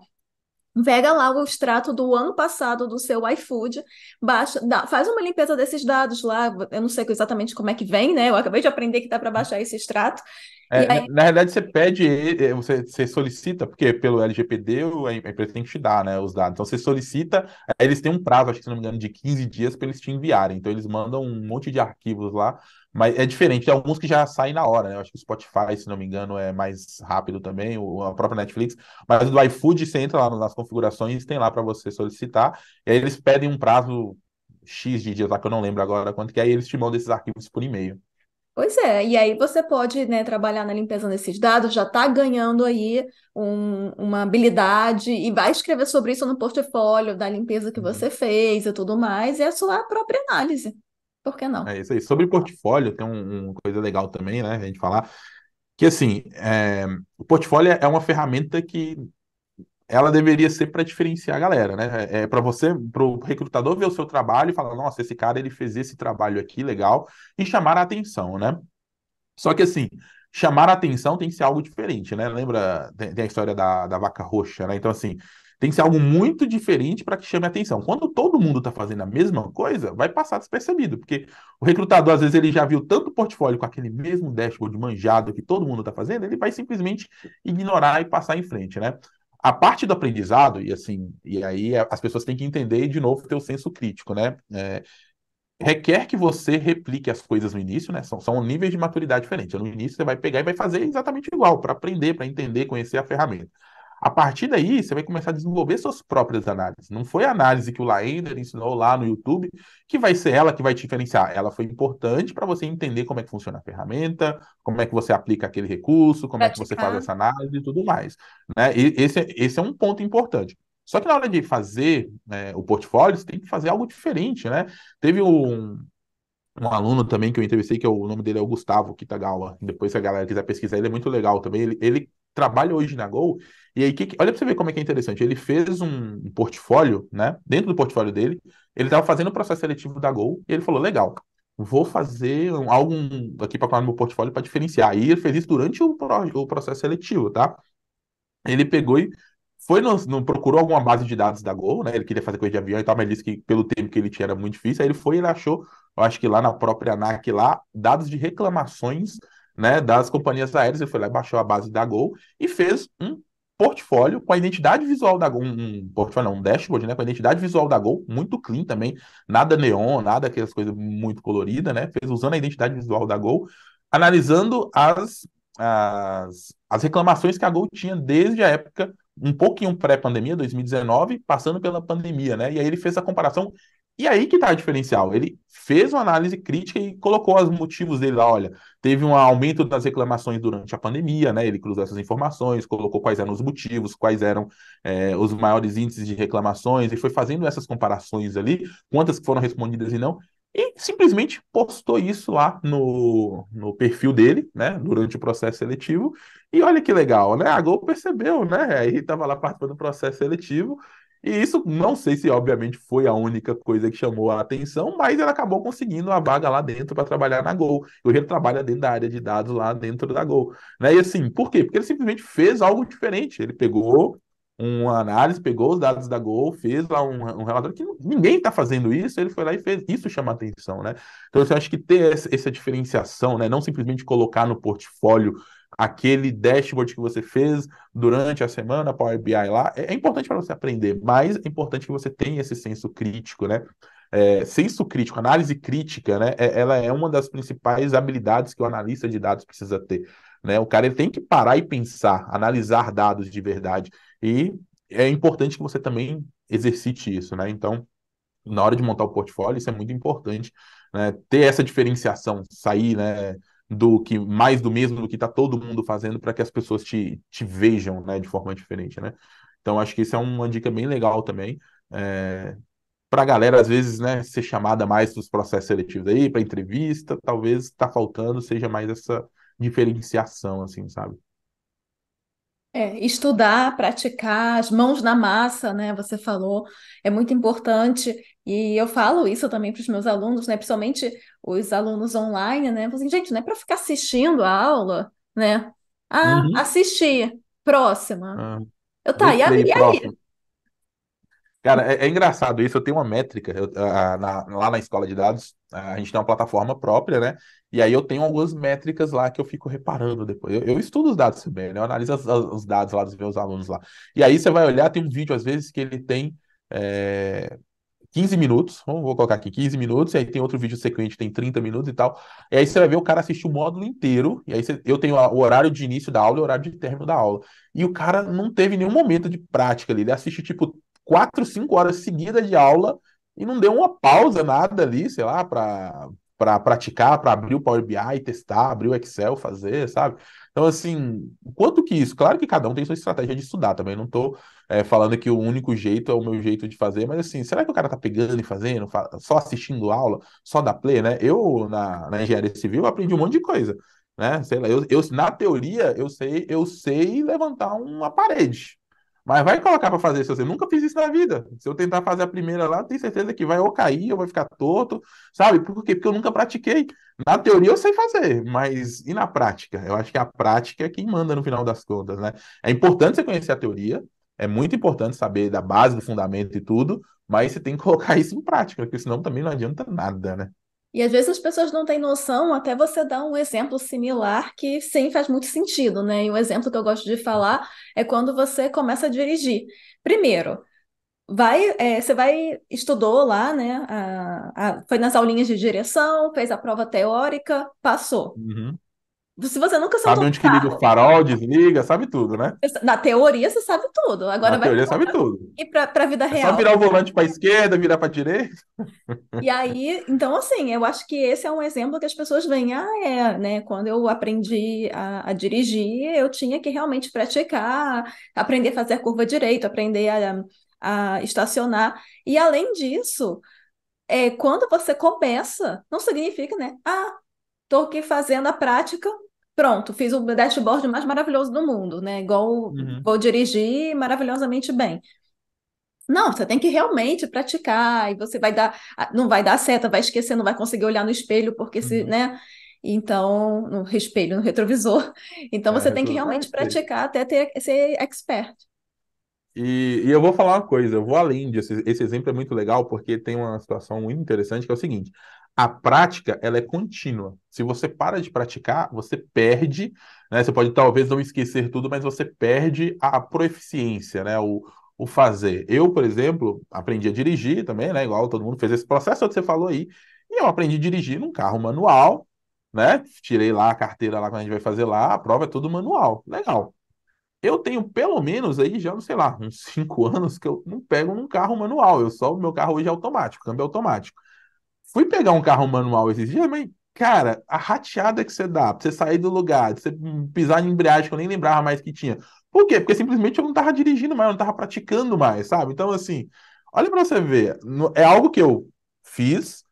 Pega lá o extrato do ano passado do seu iFood, baixa, dá, faz uma limpeza desses dados lá. Eu não sei exatamente como é que vem, né? Eu acabei de aprender que dá para baixar esse extrato. É, aí... Na verdade, você pede, é, você, você solicita, porque pelo LGPD a empresa tem que te dar né, os dados. Então você solicita, eles têm um prazo, acho que se não me engano, de 15 dias para eles te enviarem. Então eles mandam um monte de arquivos lá mas é diferente, tem alguns que já saem na hora, né? Eu acho que o Spotify, se não me engano, é mais rápido também, o, a própria Netflix. Mas do iFood, você entra lá nas configurações, tem lá para você solicitar, e aí eles pedem um prazo X de dias lá, que eu não lembro agora quanto que é, aí eles te mandam esses arquivos por e-mail. Pois é, e aí você pode né, trabalhar na limpeza desses dados, já está ganhando aí um, uma habilidade e vai escrever sobre isso no portfólio da limpeza que uhum. você fez e tudo mais, e é a sua própria análise. Por que não? É isso aí. Sobre portfólio, tem uma um coisa legal também, né? A gente falar que assim, é, o portfólio é uma ferramenta que ela deveria ser para diferenciar a galera, né? É, é para você, para o recrutador ver o seu trabalho e falar, nossa, esse cara ele fez esse trabalho aqui legal e chamar a atenção, né? Só que assim, chamar a atenção tem que ser algo diferente, né? Lembra, tem, tem a história da, da vaca roxa, né? Então, assim, tem que ser algo muito diferente para que chame atenção. Quando todo mundo está fazendo a mesma coisa, vai passar despercebido, porque o recrutador, às vezes, ele já viu tanto portfólio com aquele mesmo dashboard manjado que todo mundo está fazendo, ele vai simplesmente ignorar e passar em frente, né? A parte do aprendizado, e assim, e aí as pessoas têm que entender e, de novo, ter o senso crítico, né? É, requer que você replique as coisas no início, né? São, são níveis de maturidade diferentes. No início, você vai pegar e vai fazer exatamente igual, para aprender, para entender, conhecer a ferramenta. A partir daí, você vai começar a desenvolver suas próprias análises. Não foi a análise que o Laender ensinou lá no YouTube que vai ser ela que vai te diferenciar. Ela foi importante para você entender como é que funciona a ferramenta, como é que você aplica aquele recurso, como Praticar. é que você faz essa análise e tudo mais. Né? E esse, é, esse é um ponto importante. Só que na hora de fazer né, o portfólio, você tem que fazer algo diferente, né? Teve um, um aluno também que eu entrevistei, que é o nome dele é o Gustavo Kitagawa. Depois, se a galera quiser pesquisar, ele é muito legal também. Ele, ele trabalha hoje na Gol. E aí, que, olha para você ver como é que é interessante. Ele fez um, um portfólio, né? Dentro do portfólio dele, ele estava fazendo o processo seletivo da Gol e ele falou: legal, vou fazer um, algo aqui para no meu portfólio para diferenciar. E ele fez isso durante o, o processo seletivo, tá? Ele pegou e foi no, no, procurou alguma base de dados da Gol, né? Ele queria fazer coisa de avião e tal, mas disse que pelo tempo que ele tinha era muito difícil. Aí ele foi e achou, eu acho que lá na própria ANAC lá, dados de reclamações né, das companhias aéreas. Ele foi lá baixou a base da Gol e fez um portfólio com a identidade visual da Gol, um portfólio, não, um dashboard, né, com a identidade visual da Gol, muito clean também, nada neon, nada aquelas coisas muito coloridas, né, fez usando a identidade visual da Gol, analisando as, as, as reclamações que a Gol tinha desde a época um pouquinho pré-pandemia, 2019, passando pela pandemia, né? E aí ele fez a comparação e aí que tá o diferencial. Ele fez uma análise crítica e colocou os motivos dele lá. Olha, teve um aumento das reclamações durante a pandemia, né? Ele cruzou essas informações, colocou quais eram os motivos, quais eram é, os maiores índices de reclamações, e foi fazendo essas comparações ali, quantas foram respondidas e não, e simplesmente postou isso lá no, no perfil dele, né? Durante o processo seletivo. E olha que legal, né? A Gol percebeu, né? Aí estava lá participando do processo seletivo e isso não sei se, obviamente, foi a única coisa que chamou a atenção, mas ele acabou conseguindo uma vaga lá dentro para trabalhar na Gol. Hoje ele trabalha dentro da área de dados lá dentro da Gol. Né? E assim, por quê? Porque ele simplesmente fez algo diferente. Ele pegou uma análise, pegou os dados da Gol, fez lá um, um relatório que ninguém está fazendo isso, ele foi lá e fez. Isso chama atenção, né? Então, eu acho que ter essa, essa diferenciação, né? Não simplesmente colocar no portfólio aquele dashboard que você fez durante a semana, Power BI lá, é, é importante para você aprender, mas é importante que você tenha esse senso crítico, né? É, senso crítico, análise crítica, né? É, ela é uma das principais habilidades que o analista de dados precisa ter. Né? O cara ele tem que parar e pensar, analisar dados de verdade. E é importante que você também exercite isso, né? Então, na hora de montar o portfólio, isso é muito importante, né? Ter essa diferenciação, sair, né? Do que mais do mesmo do que está todo mundo fazendo para que as pessoas te, te vejam né, de forma diferente, né? Então acho que isso é uma dica bem legal também. É, para a galera, às vezes, né, ser chamada mais dos processos seletivos aí, para entrevista, talvez está faltando, seja mais essa diferenciação, assim, sabe? É, estudar, praticar, as mãos na massa, né? Você falou, é muito importante. E eu falo isso também para os meus alunos, né? Principalmente os alunos online, né? Assim, gente, não é para ficar assistindo a aula, né? Ah, Uhum. assisti, próxima. Ah, Eu tá, e, e aí? próximo. Cara, é, é engraçado isso. Eu tenho uma métrica eu- a- na- lá na escola de dados. A gente tem uma plataforma própria, né? E aí eu tenho algumas métricas lá que eu fico reparando depois. Eu, eu estudo os dados também, né? Eu analiso as- as- os dados lá dos meus alunos lá. E aí você vai olhar, tem um vídeo às vezes que ele tem é, 15 minutos. Vou colocar aqui 15 minutos. E aí tem outro vídeo sequente que tem 30 minutos e tal. E aí você vai ver o cara assistir o módulo inteiro. E aí você- eu tenho o horário de início da aula e o horário de término da aula. E o cara não teve nenhum momento de prática ali. Ele assiste tipo quatro, cinco horas seguidas de aula e não deu uma pausa, nada ali, sei lá, para para praticar, para abrir o Power BI, testar, abrir o Excel, fazer, sabe? Então, assim, quanto que isso? Claro que cada um tem sua estratégia de estudar também. Não estou falando que o único jeito é o meu jeito de fazer, mas assim, será que o cara tá pegando e fazendo, fa- só assistindo aula, só da play, né? Eu, na, na engenharia civil, aprendi um monte de coisa, né? Sei lá, eu, eu, na teoria, eu sei, eu sei levantar uma parede. Mas vai colocar para fazer se você nunca fiz isso na vida. Se eu tentar fazer a primeira lá, tenho certeza que vai ou cair, ou vai ficar torto, sabe? Por quê? Porque eu nunca pratiquei. Na teoria eu sei fazer, mas e na prática? Eu acho que a prática é quem manda no final das contas, né? É importante você conhecer a teoria, é muito importante saber da base, do fundamento e tudo, mas você tem que <laughs> colocar isso em prática, porque senão também não adianta nada, né? E às vezes as pessoas não têm noção, até você dar um exemplo similar que sim faz muito sentido, né? E um exemplo que eu gosto de falar é quando você começa a dirigir. Primeiro, vai, é, você vai, estudou lá, né? a- a- foi nas aulinhas de direção, fez a prova teórica, passou. Uhum. Se você nunca sentou Sabe onde que liga o farol, desliga, sabe tudo, né? na teoria você sabe tudo, agora Na vai teoria sabe tudo. ir para a vida É só real. virar o volante para a esquerda, virar para a direita. E aí, então, assim, eu acho que esse é um exemplo que as pessoas veem, ah, é, né? Quando eu aprendi a, a dirigir, eu tinha que realmente praticar, aprender a fazer a curva direito, aprender a, a estacionar. E além disso, é, quando você começa, não significa, né? Ah, tô aqui fazendo a prática, pronto, fiz o dashboard mais maravilhoso do mundo, né? Igual Uhum. vou dirigir maravilhosamente bem. Não, você tem que realmente praticar, e você vai dar, não vai dar seta, vai esquecer, não vai conseguir olhar no espelho, porque se, Uhum. né? Então, no espelho, no retrovisor. <laughs> Então, É, você tem que resolve. realmente praticar até ter, ser expert. E, e eu vou falar uma coisa, eu vou além disso. Esse exemplo é muito legal porque tem uma situação muito interessante que é o seguinte: a prática ela é contínua. Se você para de praticar, você perde, né? Você pode talvez não esquecer tudo, mas você perde a proficiência, né? O, o fazer. Eu, por exemplo, aprendi a dirigir também, né? Igual todo mundo fez esse processo que você falou aí. E eu aprendi a dirigir num carro manual, né? Tirei lá a carteira lá quando a gente vai fazer lá, a prova é tudo manual. Legal. Eu tenho pelo menos aí já, não sei lá, uns cinco <laughs> anos que eu não pego num carro manual. Eu só o meu carro hoje é automático, câmbio automático. Fui pegar um carro manual esses dias, mas, cara, a rateada que você dá pra você sair do lugar, você pisar em embreagem, que eu nem lembrava mais que tinha. Por quê? Porque simplesmente eu não tava dirigindo mais, eu não tava praticando mais, sabe? Então, assim, olha pra você ver, é algo que eu fiz,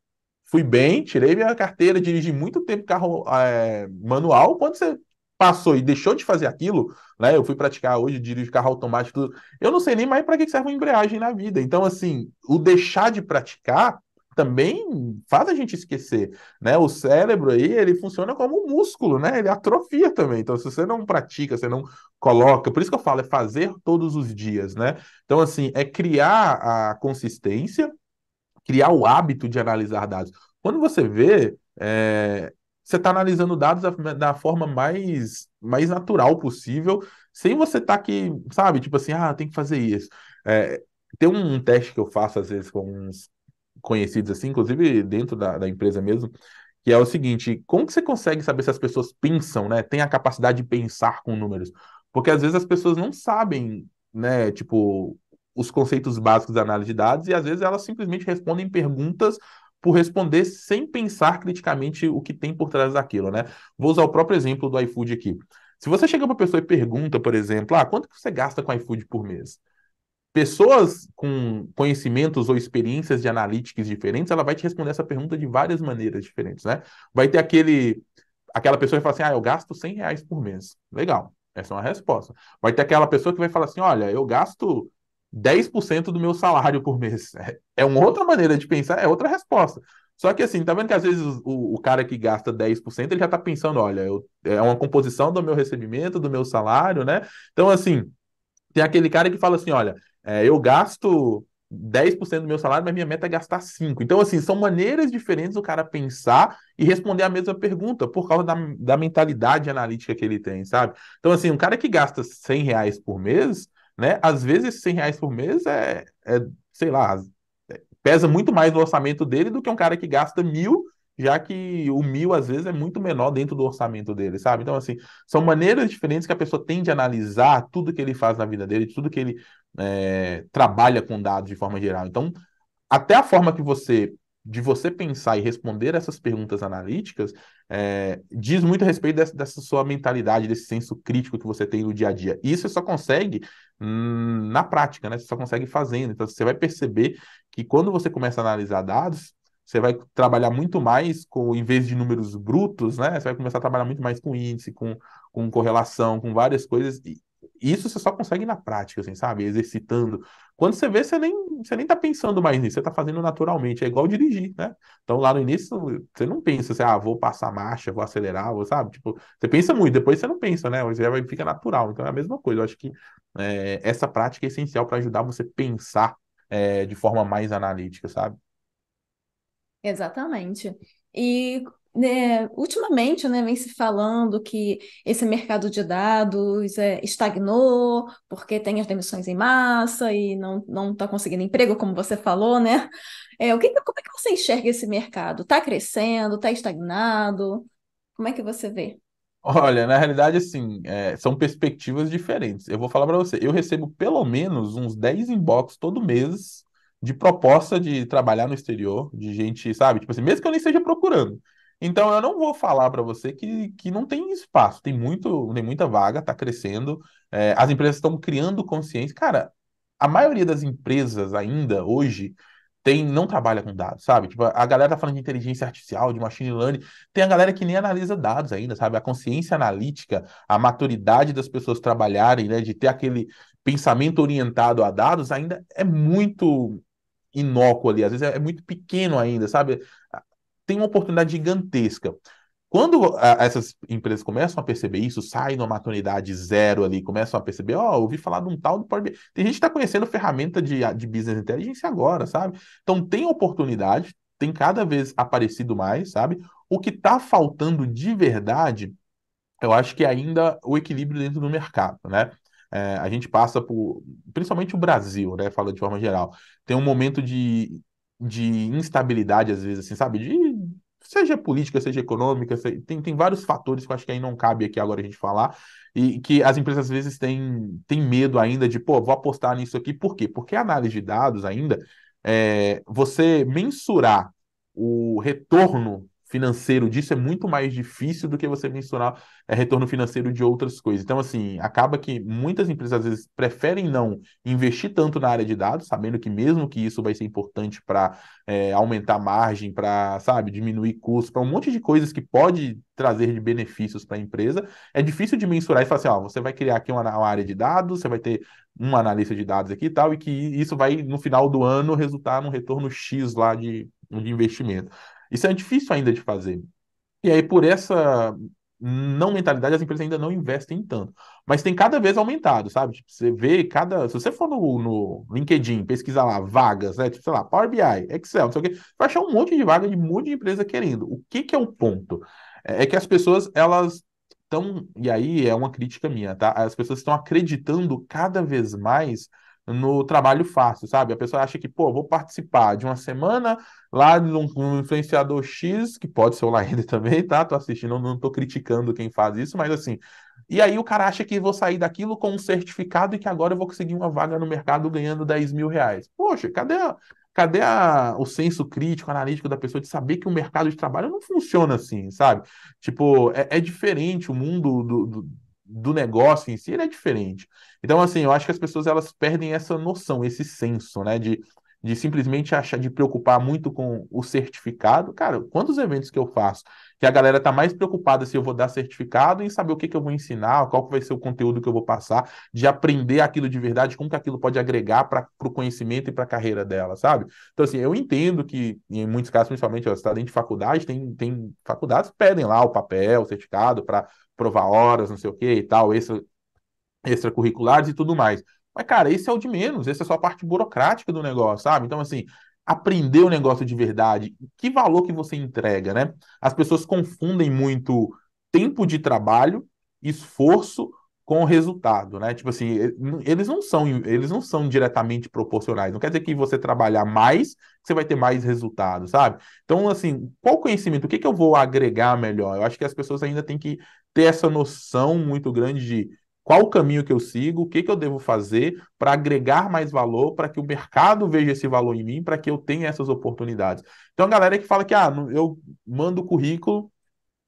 fui bem, tirei minha carteira, dirigi muito tempo carro é, manual. Quando você passou e deixou de fazer aquilo, né? Eu fui praticar hoje, dirijo carro automático. Eu não sei nem mais para que serve uma embreagem na vida. Então, assim, o deixar de praticar também faz a gente esquecer, né? O cérebro aí, ele funciona como um músculo, né? Ele atrofia também. Então, se você não pratica, você não coloca, por isso que eu falo, é fazer todos os dias, né? Então, assim, é criar a consistência, criar o hábito de analisar dados. Quando você vê, é, você está analisando dados da, da, forma mais, mais natural possível, sem você estar tá aqui, sabe, tipo assim, ah, tem que fazer isso. É, tem um teste que eu faço às vezes com uns conhecidos assim, inclusive dentro da, da empresa mesmo, que é o seguinte, como que você consegue saber se as pessoas pensam, né, tem a capacidade de pensar com números? Porque às vezes as pessoas não sabem, né, tipo, os conceitos básicos da análise de dados e às vezes elas simplesmente respondem perguntas por responder sem pensar criticamente o que tem por trás daquilo, né? Vou usar o próprio exemplo do iFood aqui. Se você chega para uma pessoa e pergunta, por exemplo, ah, quanto que você gasta com iFood por mês? Pessoas com conhecimentos ou experiências de analytics diferentes, ela vai te responder essa pergunta de várias maneiras diferentes, né? Vai ter aquele, aquela pessoa que fala assim, ah, eu gasto 100 reais por mês. Legal, essa é uma resposta. Vai ter aquela pessoa que vai falar assim, olha, eu gasto 10% do meu salário por mês. <laughs> É, uma outra maneira de pensar, é outra resposta. Só que assim, tá vendo que às vezes o, o cara que gasta 10%, ele já tá pensando, olha, eu, é uma composição do meu recebimento, do meu salário, né? Então, assim, tem aquele cara que fala assim, olha, é, eu gasto 10% do meu salário, mas minha meta é gastar 5%. Então, assim, são maneiras diferentes do cara pensar e responder a mesma pergunta, por causa da, da mentalidade analítica que ele tem, sabe? Então, assim, um cara que gasta 100 reais por mês, né? Às vezes 100 reais por mês é, é sei lá, pesa muito mais no orçamento dele do que um cara que gasta mil, já que o mil às vezes é muito menor dentro do orçamento dele, sabe? Então, assim, são maneiras diferentes que a pessoa tem de analisar tudo que ele faz na vida dele, tudo que ele é, trabalha com dados de forma geral. Então, até a forma que você de você pensar e responder essas perguntas analíticas é, diz muito a respeito dessa, dessa, sua mentalidade, desse senso crítico que você tem no dia a dia. E isso você só consegue hum, na prática, né? Você só consegue fazendo. Então você vai perceber que quando você começa a analisar dados, você vai trabalhar muito mais com, em vez de números brutos, né? Você vai começar a trabalhar muito mais com índice, com, com correlação, com várias coisas. E isso você só consegue na prática, assim, sabe? Exercitando quando você vê, você nem, você nem tá pensando mais nisso, você tá fazendo naturalmente. É igual dirigir, né? Então, lá no início, você não pensa assim, ah, vou passar marcha, vou acelerar, vou, sabe? Tipo, você pensa muito, depois você não pensa, né? Você vai, fica natural. Então, é a mesma coisa. Eu acho que é, essa prática é essencial para ajudar você pensar é, de forma mais analítica, sabe? Exatamente. E né, ultimamente, né, vem se falando que esse mercado de dados é, estagnou porque tem as demissões em massa e não não está conseguindo emprego, como você falou, né? É, o que, como é que você enxerga esse mercado? Está crescendo? Está estagnado? Como é que você vê? Olha, na realidade, assim, é, são perspectivas diferentes. Eu vou falar para você, eu recebo pelo menos uns 10 inbox todo mês de proposta de trabalhar no exterior, de gente, sabe? Tipo assim, mesmo que eu nem esteja procurando. Então, eu não vou falar para você que, que não tem espaço, tem muito, tem muita vaga, está crescendo, é, as empresas estão criando consciência. Cara, a maioria das empresas ainda hoje tem, não trabalha com dados, sabe? Tipo, a galera tá falando de inteligência artificial, de machine learning, tem a galera que nem analisa dados ainda, sabe? A consciência analítica, a maturidade das pessoas trabalharem, né, de ter aquele pensamento orientado a dados ainda é muito inócuo ali, às vezes é, é muito pequeno ainda, sabe? tem uma oportunidade gigantesca. Quando a, essas empresas começam a perceber isso, saem numa maturidade zero ali, começam a perceber, ó, oh, ouvi falar de um tal do Power BI. Tem gente que está conhecendo ferramenta de, de Business Intelligence agora, sabe? Então tem oportunidade, tem cada vez aparecido mais, sabe? O que está faltando de verdade, eu acho que é ainda o equilíbrio dentro do mercado, né? É, a gente passa por, principalmente o Brasil, né? Fala de forma geral, tem um momento de de instabilidade, às vezes, assim, sabe? De, seja política, seja econômica, tem, tem vários fatores que eu acho que aí não cabe aqui agora a gente falar, e que as empresas às vezes têm, têm medo ainda de, pô, vou apostar nisso aqui, por quê? Porque a análise de dados ainda, é, você mensurar o retorno financeiro disso é muito mais difícil do que você mensurar é, retorno financeiro de outras coisas. Então, assim, acaba que muitas empresas às vezes preferem não investir tanto na área de dados, sabendo que mesmo que isso vai ser importante para é, aumentar margem, para, sabe, diminuir custos, para um monte de coisas que pode trazer de benefícios para a empresa, é difícil de mensurar e falar assim, ó, você vai criar aqui uma, uma área de dados, você vai ter uma analista de dados aqui e tal, e que isso vai, no final do ano, resultar num retorno X lá de, de investimento. Isso é difícil ainda de fazer. E aí, por essa não mentalidade, as empresas ainda não investem tanto. Mas tem cada vez aumentado, sabe? Tipo, você vê cada. Se você for no, no LinkedIn, pesquisar lá vagas, né? Tipo, sei lá, Power BI, Excel, não sei o quê, vai achar um monte de vaga de um monte de empresa querendo. O que, que é o ponto? é que as pessoas, elas estão, e aí é uma crítica minha, tá? As pessoas estão acreditando cada vez mais no trabalho fácil, sabe? A pessoa acha que, pô, vou participar de uma semana lá de um, influenciador X, que pode ser o Laende <laughs> também, tá? Tô assistindo, não tô criticando quem faz isso, mas assim. E aí o cara acha que vou sair daquilo com um certificado e que agora eu vou conseguir uma vaga no mercado ganhando 10 mil reais. Poxa, cadê a, cadê a, o senso crítico, analítico da pessoa de saber que o mercado de trabalho não funciona assim, sabe? Tipo, é, é diferente o mundo do, do, do, negócio em si, ele é diferente. Então, assim, eu acho que as pessoas elas perdem essa noção, esse senso, né, de de simplesmente achar de preocupar muito com o certificado. Cara, quantos eventos que eu faço que a galera tá mais preocupada se eu vou dar certificado em saber o que, que eu vou ensinar, qual vai ser o conteúdo que eu vou passar, de aprender aquilo de verdade, como que aquilo pode agregar para o conhecimento e para a carreira dela, sabe? Então, assim, eu entendo que, em muitos casos, principalmente, ó, você está dentro de faculdade, tem, tem faculdades que pedem lá o papel, o certificado para provar horas, não sei o que e tal, extra, extracurriculares e tudo mais. Mas, cara, esse é o de menos, essa é só a parte burocrática do negócio, sabe? Então, assim, aprender o negócio de verdade, que valor que você entrega, né? As pessoas confundem muito tempo de trabalho, esforço com resultado, né? Tipo assim, eles não são, eles não são diretamente proporcionais. Não quer dizer que você trabalhar mais, você vai ter mais resultado, sabe? Então, assim, qual conhecimento, o que que eu vou agregar melhor? Eu acho que as pessoas ainda têm que ter essa noção muito grande de qual o caminho que eu sigo, o que, que eu devo fazer para agregar mais valor, para que o mercado veja esse valor em mim, para que eu tenha essas oportunidades. Então, a galera que fala que ah, eu mando currículo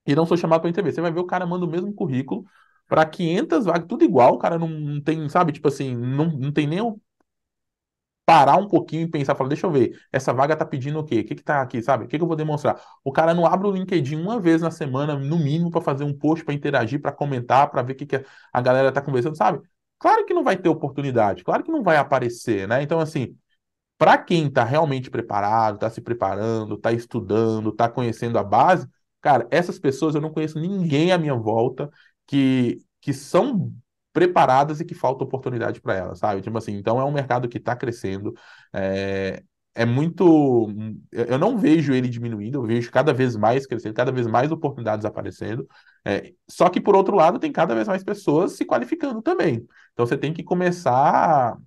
e não sou chamado para entrevista. Você vai ver o cara manda o mesmo currículo para 500 vagas, tudo igual, o cara não, não tem, sabe, tipo assim, não, não tem nem parar um pouquinho e pensar, falar, deixa eu ver, essa vaga tá pedindo o quê? O que que tá aqui, sabe? O que que eu vou demonstrar? O cara não abre o LinkedIn uma vez na semana, no mínimo, para fazer um post, para interagir, para comentar, para ver o que que a galera tá conversando, sabe? Claro que não vai ter oportunidade, claro que não vai aparecer, né? Então, assim, para quem tá realmente preparado, tá se preparando, tá estudando, tá conhecendo a base, cara, essas pessoas eu não conheço ninguém à minha volta que, que são preparadas e que falta oportunidade para elas, sabe? Tipo assim, então é um mercado que está crescendo, é, é muito. Eu não vejo ele diminuindo, eu vejo cada vez mais crescendo, cada vez mais oportunidades aparecendo. É, só que, por outro lado, tem cada vez mais pessoas se qualificando também. Então você tem que começar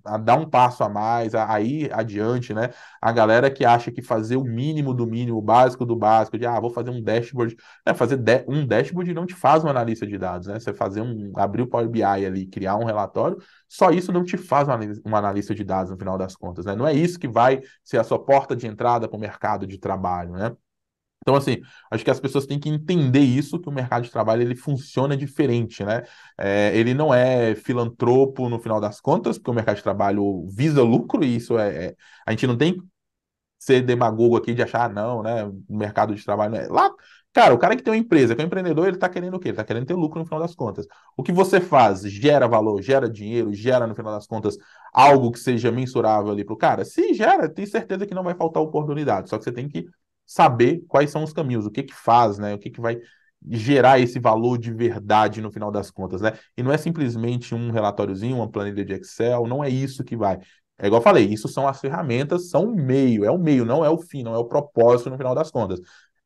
a, a dar um passo a mais, a, a, ir adiante, né? A galera que acha que fazer o mínimo do mínimo, o básico do básico, de ah, vou fazer um dashboard, né? fazer de, um dashboard não te faz um analista de dados, né? Você fazer um, abrir o Power BI ali, criar um relatório, só isso não te faz um analista de dados no final das contas, né? Não é isso que vai ser a sua porta de entrada para o mercado de trabalho, né? Então, assim, acho que as pessoas têm que entender isso, que o mercado de trabalho ele funciona diferente, né? É, ele não é filantropo no final das contas, porque o mercado de trabalho visa lucro, e isso é. é a gente não tem ser demagogo aqui de achar, ah, não, né? O mercado de trabalho não é. Lá, cara, o cara que tem uma empresa, que é um empreendedor, ele tá querendo o quê? Ele tá querendo ter lucro no final das contas. O que você faz gera valor, gera dinheiro, gera, no final das contas, algo que seja mensurável ali pro cara? Se gera, tem certeza que não vai faltar oportunidade. Só que você tem que saber quais são os caminhos, o que que faz, né? O que que vai gerar esse valor de verdade no final das contas, né? E não é simplesmente um relatóriozinho, uma planilha de Excel, não é isso que vai. É igual eu falei, isso são as ferramentas, são o meio, é o meio, não é o fim, não é o propósito no final das contas.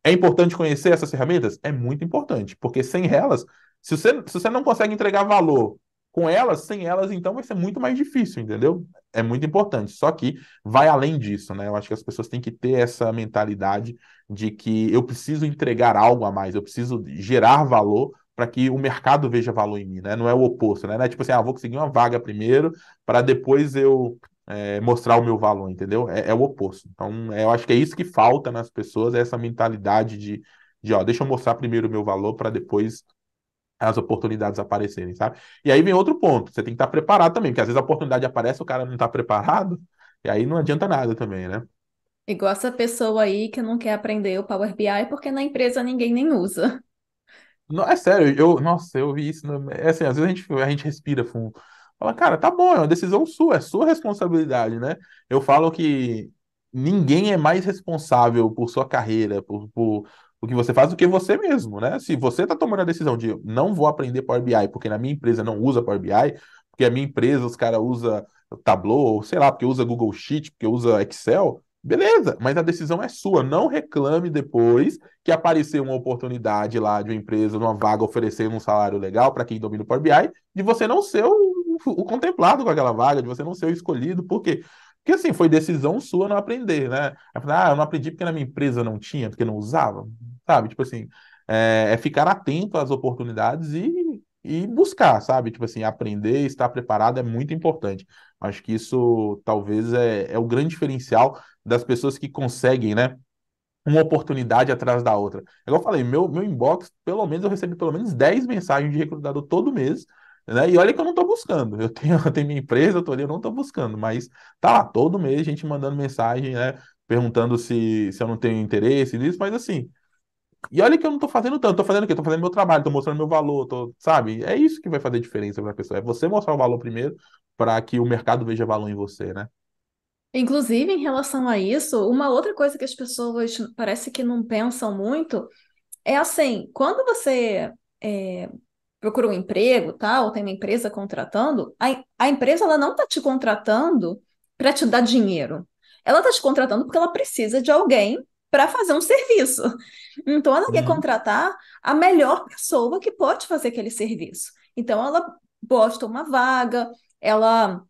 É importante conhecer essas ferramentas? É muito importante, porque sem elas, se você, se você não consegue entregar valor com elas, sem elas, então vai ser muito mais difícil, entendeu? É muito importante. Só que vai além disso, né? Eu acho que as pessoas têm que ter essa mentalidade de que eu preciso entregar algo a mais, eu preciso gerar valor para que o mercado veja valor em mim, né? Não é o oposto, né? É tipo assim, ah, vou conseguir uma vaga primeiro para depois eu é, mostrar o meu valor, entendeu? É, é o oposto. Então, é, eu acho que é isso que falta nas pessoas, é essa mentalidade de, de ó, deixa eu mostrar primeiro o meu valor para depois as oportunidades aparecerem, sabe? E aí vem outro ponto, você tem que estar preparado também, porque às vezes a oportunidade aparece, o cara não está preparado, e aí não adianta nada também, né? Igual essa pessoa aí que não quer aprender o Power BI porque na empresa ninguém nem usa. Não, é sério, eu, nossa, eu vi isso, é assim, às vezes a gente, a gente respira fundo, fala, cara, tá bom, é uma decisão sua, é sua responsabilidade, né? Eu falo que ninguém é mais responsável por sua carreira, por, por o que você faz do que você mesmo, né? Se você está tomando a decisão de não vou aprender Power BI porque na minha empresa não usa Power BI, porque a minha empresa os caras usam Tableau, sei lá, porque usa Google Sheet, porque usa Excel, Beleza, mas a decisão é sua. Não reclame depois que apareceu uma oportunidade lá de uma empresa, uma vaga oferecendo um salário legal para quem domina o Power BI, de você não ser o, o, contemplado com aquela vaga, de você não ser o escolhido. Por quê? Porque assim, foi decisão sua não aprender, né? Ah, eu não aprendi porque na minha empresa não tinha, porque não usava, sabe? Tipo assim, é, é ficar atento às oportunidades e, e buscar, sabe? Tipo assim, aprender, estar preparado é muito importante. Acho que isso talvez é, é o grande diferencial das pessoas que conseguem, né? Uma oportunidade atrás da outra. Igual eu falei, meu, meu inbox, pelo menos eu recebo pelo menos 10 mensagens de recrutador todo mês, né? E olha que eu não estou buscando. Eu tenho, <laughs> eu tenho minha empresa, eu tô ali, eu não estou buscando, mas tá lá, todo mês a gente mandando mensagem, né? Perguntando se, se eu não tenho interesse nisso, mas assim. E olha que eu não estou fazendo tanto, estou fazendo o quê? Estou fazendo meu trabalho, estou mostrando meu valor, tô, sabe? É isso que vai fazer diferença para a pessoa. É você mostrar o valor primeiro para que o mercado veja valor em você, né? Inclusive, em relação a isso, uma outra coisa que as pessoas parece que não pensam muito é assim, quando você é, procura um emprego, tal, tem uma empresa contratando, a, a empresa ela não está te contratando para te dar dinheiro. Ela está te contratando porque ela precisa de alguém para fazer um serviço. Então, ela uhum. quer contratar a melhor pessoa que pode fazer aquele serviço. Então, ela posta uma vaga, ela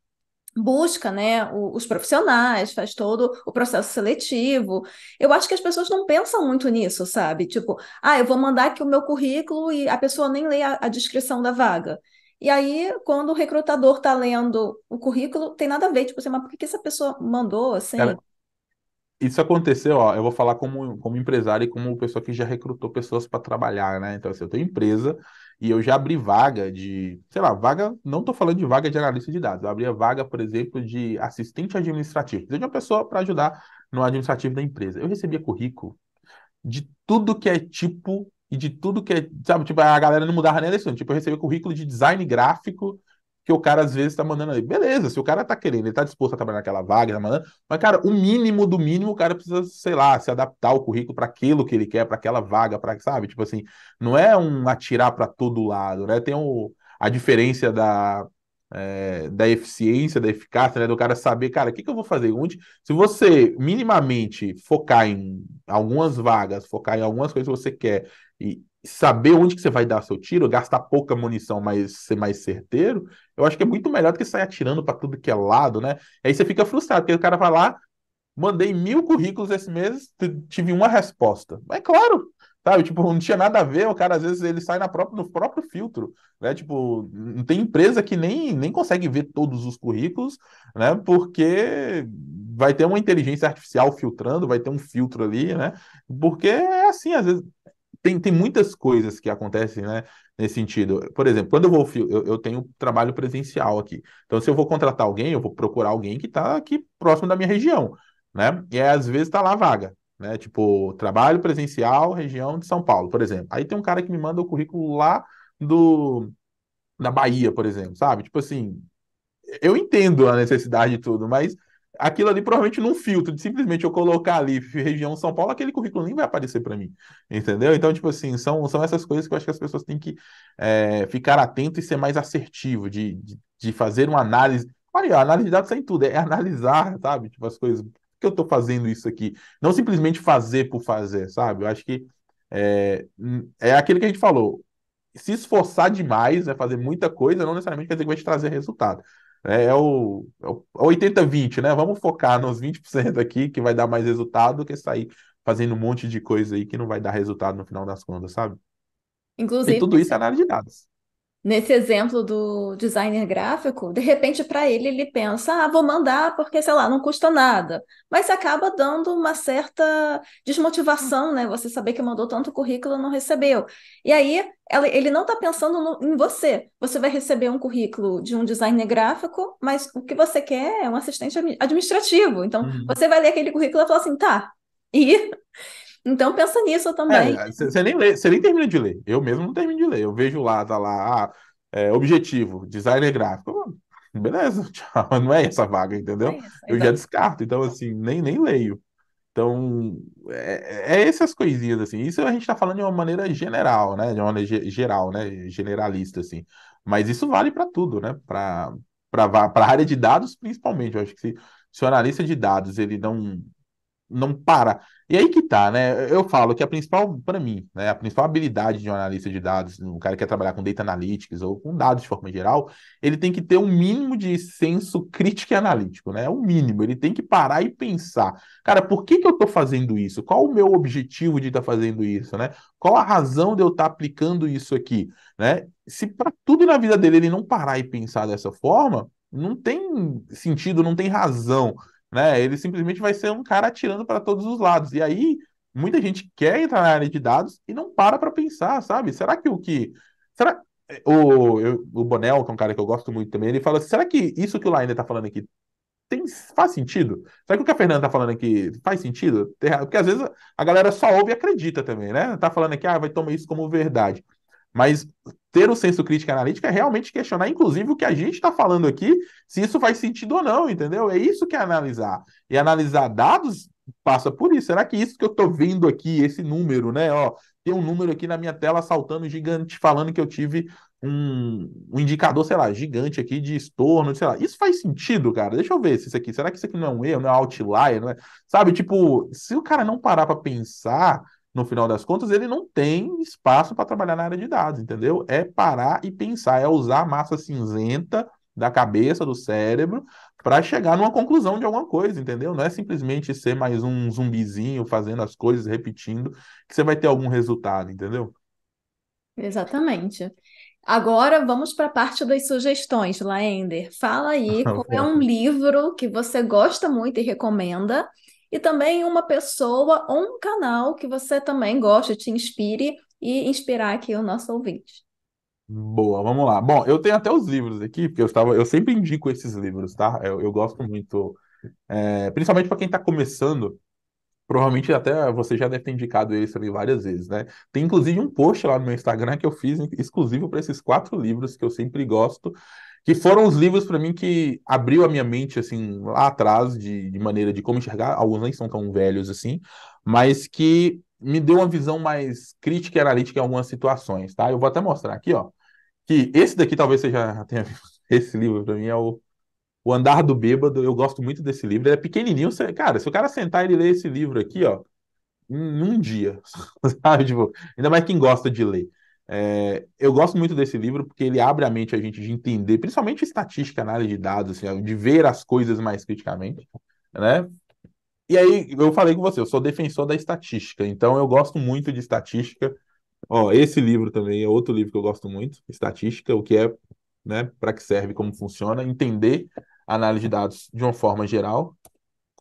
busca né, os profissionais, faz todo o processo seletivo. Eu acho que as pessoas não pensam muito nisso, sabe? Tipo, ah, eu vou mandar aqui o meu currículo e a pessoa nem lê a, a descrição da vaga. E aí, quando o recrutador está lendo o currículo, tem nada a ver, tipo assim, mas por que, que essa pessoa mandou assim? Cara, isso aconteceu, ó, eu vou falar como, como empresário e como pessoa que já recrutou pessoas para trabalhar, né? Então, assim, eu tenho empresa e eu já abri vaga de, sei lá, vaga, não estou falando de vaga de analista de dados, eu abri a vaga, por exemplo, de assistente administrativo, de uma pessoa para ajudar no administrativo da empresa. Eu recebia currículo de tudo que é tipo e de tudo que é, sabe, tipo, a galera não mudava nem a decisão, tipo, eu recebia currículo de design gráfico, que o cara às vezes está mandando ali. Beleza, se o cara está querendo, ele está disposto a trabalhar naquela vaga, tá mandando, mas, cara, o mínimo do mínimo, o cara precisa, sei lá, se adaptar o currículo para aquilo que ele quer, para aquela vaga, para, sabe? Tipo assim, não é um atirar para todo lado, né? Tem o, a diferença da, é, da eficiência, da eficácia, né? Do cara saber, cara, o que, que eu vou fazer? Onde, se você minimamente focar em algumas vagas, focar em algumas coisas que você quer e saber onde que você vai dar seu tiro, gastar pouca munição, mas ser mais certeiro, eu acho que é muito melhor do que sair atirando para tudo que é lado, né? Aí você fica frustrado, porque o cara vai lá, mandei mil currículos esse mês, tive uma resposta. É claro, sabe? Tipo, não tinha nada a ver, o cara às vezes ele sai na própria, no próprio filtro, né? Tipo, não tem empresa que nem, nem consegue ver todos os currículos, né? Porque vai ter uma inteligência artificial filtrando, vai ter um filtro ali, né? Porque é assim, às vezes tem, tem muitas coisas que acontecem, né, nesse sentido. Por exemplo, quando eu vou, eu, eu tenho trabalho presencial aqui. Então, se eu vou contratar alguém, eu vou procurar alguém que está aqui próximo da minha região, né? E aí, às vezes está lá vaga, né? Tipo, trabalho presencial, região de São Paulo, por exemplo. Aí tem um cara que me manda o currículo lá do da Bahia, por exemplo, sabe? Tipo assim, eu entendo a necessidade de tudo, mas aquilo ali provavelmente num filtro, de simplesmente eu colocar ali região São Paulo, aquele currículo nem vai aparecer para mim, entendeu? Então, tipo assim, são, são essas coisas que eu acho que as pessoas têm que é, ficar atento e ser mais assertivo, de, de, de, fazer uma análise. Olha, a análise de dados sem tudo, é analisar, sabe? Tipo, as coisas, por que eu estou fazendo isso aqui? Não simplesmente fazer por fazer, sabe? Eu acho que é, é aquilo que a gente falou, se esforçar demais, né, fazer muita coisa, não necessariamente quer dizer que vai te trazer resultado. É, é o, é o 80-20, né? Vamos focar nos 20% aqui que vai dar mais resultado do que sair fazendo um monte de coisa aí que não vai dar resultado no final das contas, sabe? Inclusive, e tudo isso é análise de dados. Nesse exemplo do designer gráfico, de repente para ele ele pensa, ah, vou mandar porque, sei lá, não custa nada. Mas acaba dando uma certa desmotivação, né? Você saber que mandou tanto currículo e não recebeu. E aí ele não está pensando no, em você. Você vai receber um currículo de um designer gráfico, mas o que você quer é um assistente administrativo. Então, uhum. você vai ler aquele currículo e falar assim, tá. E então pensa nisso também. Você é, nem lê, você nem termina de ler. Eu mesmo não termino de ler. Eu vejo lá, tá lá, ah, é, objetivo, designer gráfico. Beleza, <laughs> tchau. Não é essa vaga, entendeu? É eu já descarto, então assim, nem, nem leio. Então, é, é, essas coisinhas, assim. Isso a gente está falando de uma maneira general, né? De uma maneira geral, né? Generalista, assim. Mas isso vale para tudo, né? Para a área de dados, principalmente. Eu acho que se, se o analista de dados ele não não para. E aí que tá, né? Eu falo que a principal, para mim, né, a principal habilidade de um analista de dados, um cara que quer trabalhar com data analytics ou com dados de forma geral, ele tem que ter um mínimo de senso crítico e analítico, né? O mínimo, ele tem que parar e pensar, cara, por que que eu tô fazendo isso? Qual o meu objetivo de estar tá fazendo isso, né? Qual a razão de eu estar tá aplicando isso aqui, né? Se para tudo na vida dele ele não parar e pensar dessa forma, não tem sentido, não tem razão né? Ele simplesmente vai ser um cara atirando para todos os lados. E aí, muita gente quer entrar na área de dados e não para para pensar, sabe? Será que o que. Será. O, eu, o Bonel, que é um cara que eu gosto muito também, ele fala: será que isso que o Lainer está falando aqui tem, faz sentido? Será que o que a Fernanda está falando aqui faz sentido? Porque às vezes a galera só ouve e acredita também, né? Tá falando aqui, ah, vai tomar isso como verdade. Mas ter o senso crítico analítico é realmente questionar, inclusive, o que a gente está falando aqui, se isso faz sentido ou não, entendeu? É isso que é analisar. E analisar dados passa por isso. Será que isso que eu estou vendo aqui, esse número, né? Ó, tem um número aqui na minha tela saltando gigante, falando que eu tive um, um indicador, sei lá, gigante aqui de estorno, sei lá. Isso faz sentido, cara? Deixa eu ver se isso aqui. Será que isso aqui não é um erro, não é outlier, não é? Sabe, tipo, se o cara não parar para pensar no final das contas, ele não tem espaço para trabalhar na área de dados, entendeu? É parar e pensar, é usar a massa cinzenta da cabeça, do cérebro, para chegar numa conclusão de alguma coisa, entendeu? Não é simplesmente ser mais um zumbizinho fazendo as coisas, repetindo, que você vai ter algum resultado, entendeu? Exatamente. Agora vamos para a parte das sugestões, Laender. Fala aí <laughs> qual é um livro que você gosta muito e recomenda e também uma pessoa ou um canal que você também gosta, te inspire e inspirar aqui o nosso ouvinte. Boa, vamos lá. Bom, eu tenho até os livros aqui, porque eu estava, eu sempre indico esses livros, tá? Eu, eu gosto muito, é, principalmente para quem está começando. Provavelmente até você já deve ter indicado eles também várias vezes, né? Tem inclusive um post lá no meu Instagram que eu fiz exclusivo para esses quatro livros que eu sempre gosto que foram os livros para mim que abriu a minha mente assim lá atrás de, de maneira de como enxergar, alguns nem são tão velhos assim, mas que me deu uma visão mais crítica e analítica em algumas situações, tá? Eu vou até mostrar aqui, ó, que esse daqui talvez já <laughs> tenha. Esse livro para mim é o, o Andar do Bêbado. Eu gosto muito desse livro. Ele é pequenininho, cara. Se o cara sentar e ler esse livro aqui, ó, em um dia, <laughs> sabe? Tipo, ainda mais quem gosta de ler. É, eu gosto muito desse livro porque ele abre a mente a gente de entender, principalmente estatística, análise de dados, assim, de ver as coisas mais criticamente, né? E aí, eu falei com você, eu sou defensor da estatística, então eu gosto muito de estatística. Ó, esse livro também é outro livro que eu gosto muito, Estatística, o que é, né, para que serve, como funciona, entender análise de dados de uma forma geral.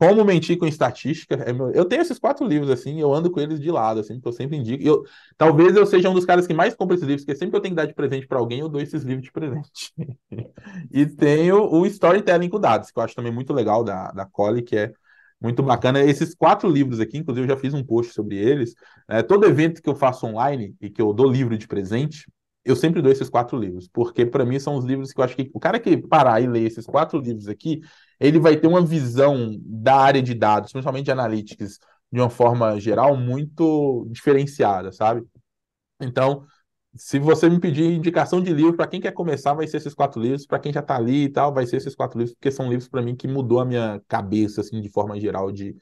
Como mentir com estatística. É eu tenho esses quatro livros, assim, eu ando com eles de lado, assim, porque eu sempre indico. Eu, talvez eu seja um dos caras que mais compra esses livros, porque sempre que eu tenho que dar de presente para alguém, eu dou esses livros de presente. <laughs> e tenho o Storytelling com Dados, que eu acho também muito legal, da, da Cole, que é muito bacana. Esses quatro livros aqui, inclusive, eu já fiz um post sobre eles. É, todo evento que eu faço online e que eu dou livro de presente, eu sempre dou esses quatro livros, porque para mim são os livros que eu acho que o cara que parar e ler esses quatro livros aqui, ele vai ter uma visão da área de dados, principalmente de analytics, de uma forma geral, muito diferenciada, sabe? Então, se você me pedir indicação de livro, para quem quer começar, vai ser esses quatro livros, para quem já está ali e tal, vai ser esses quatro livros, porque são livros para mim que mudou a minha cabeça, assim, de forma geral, de,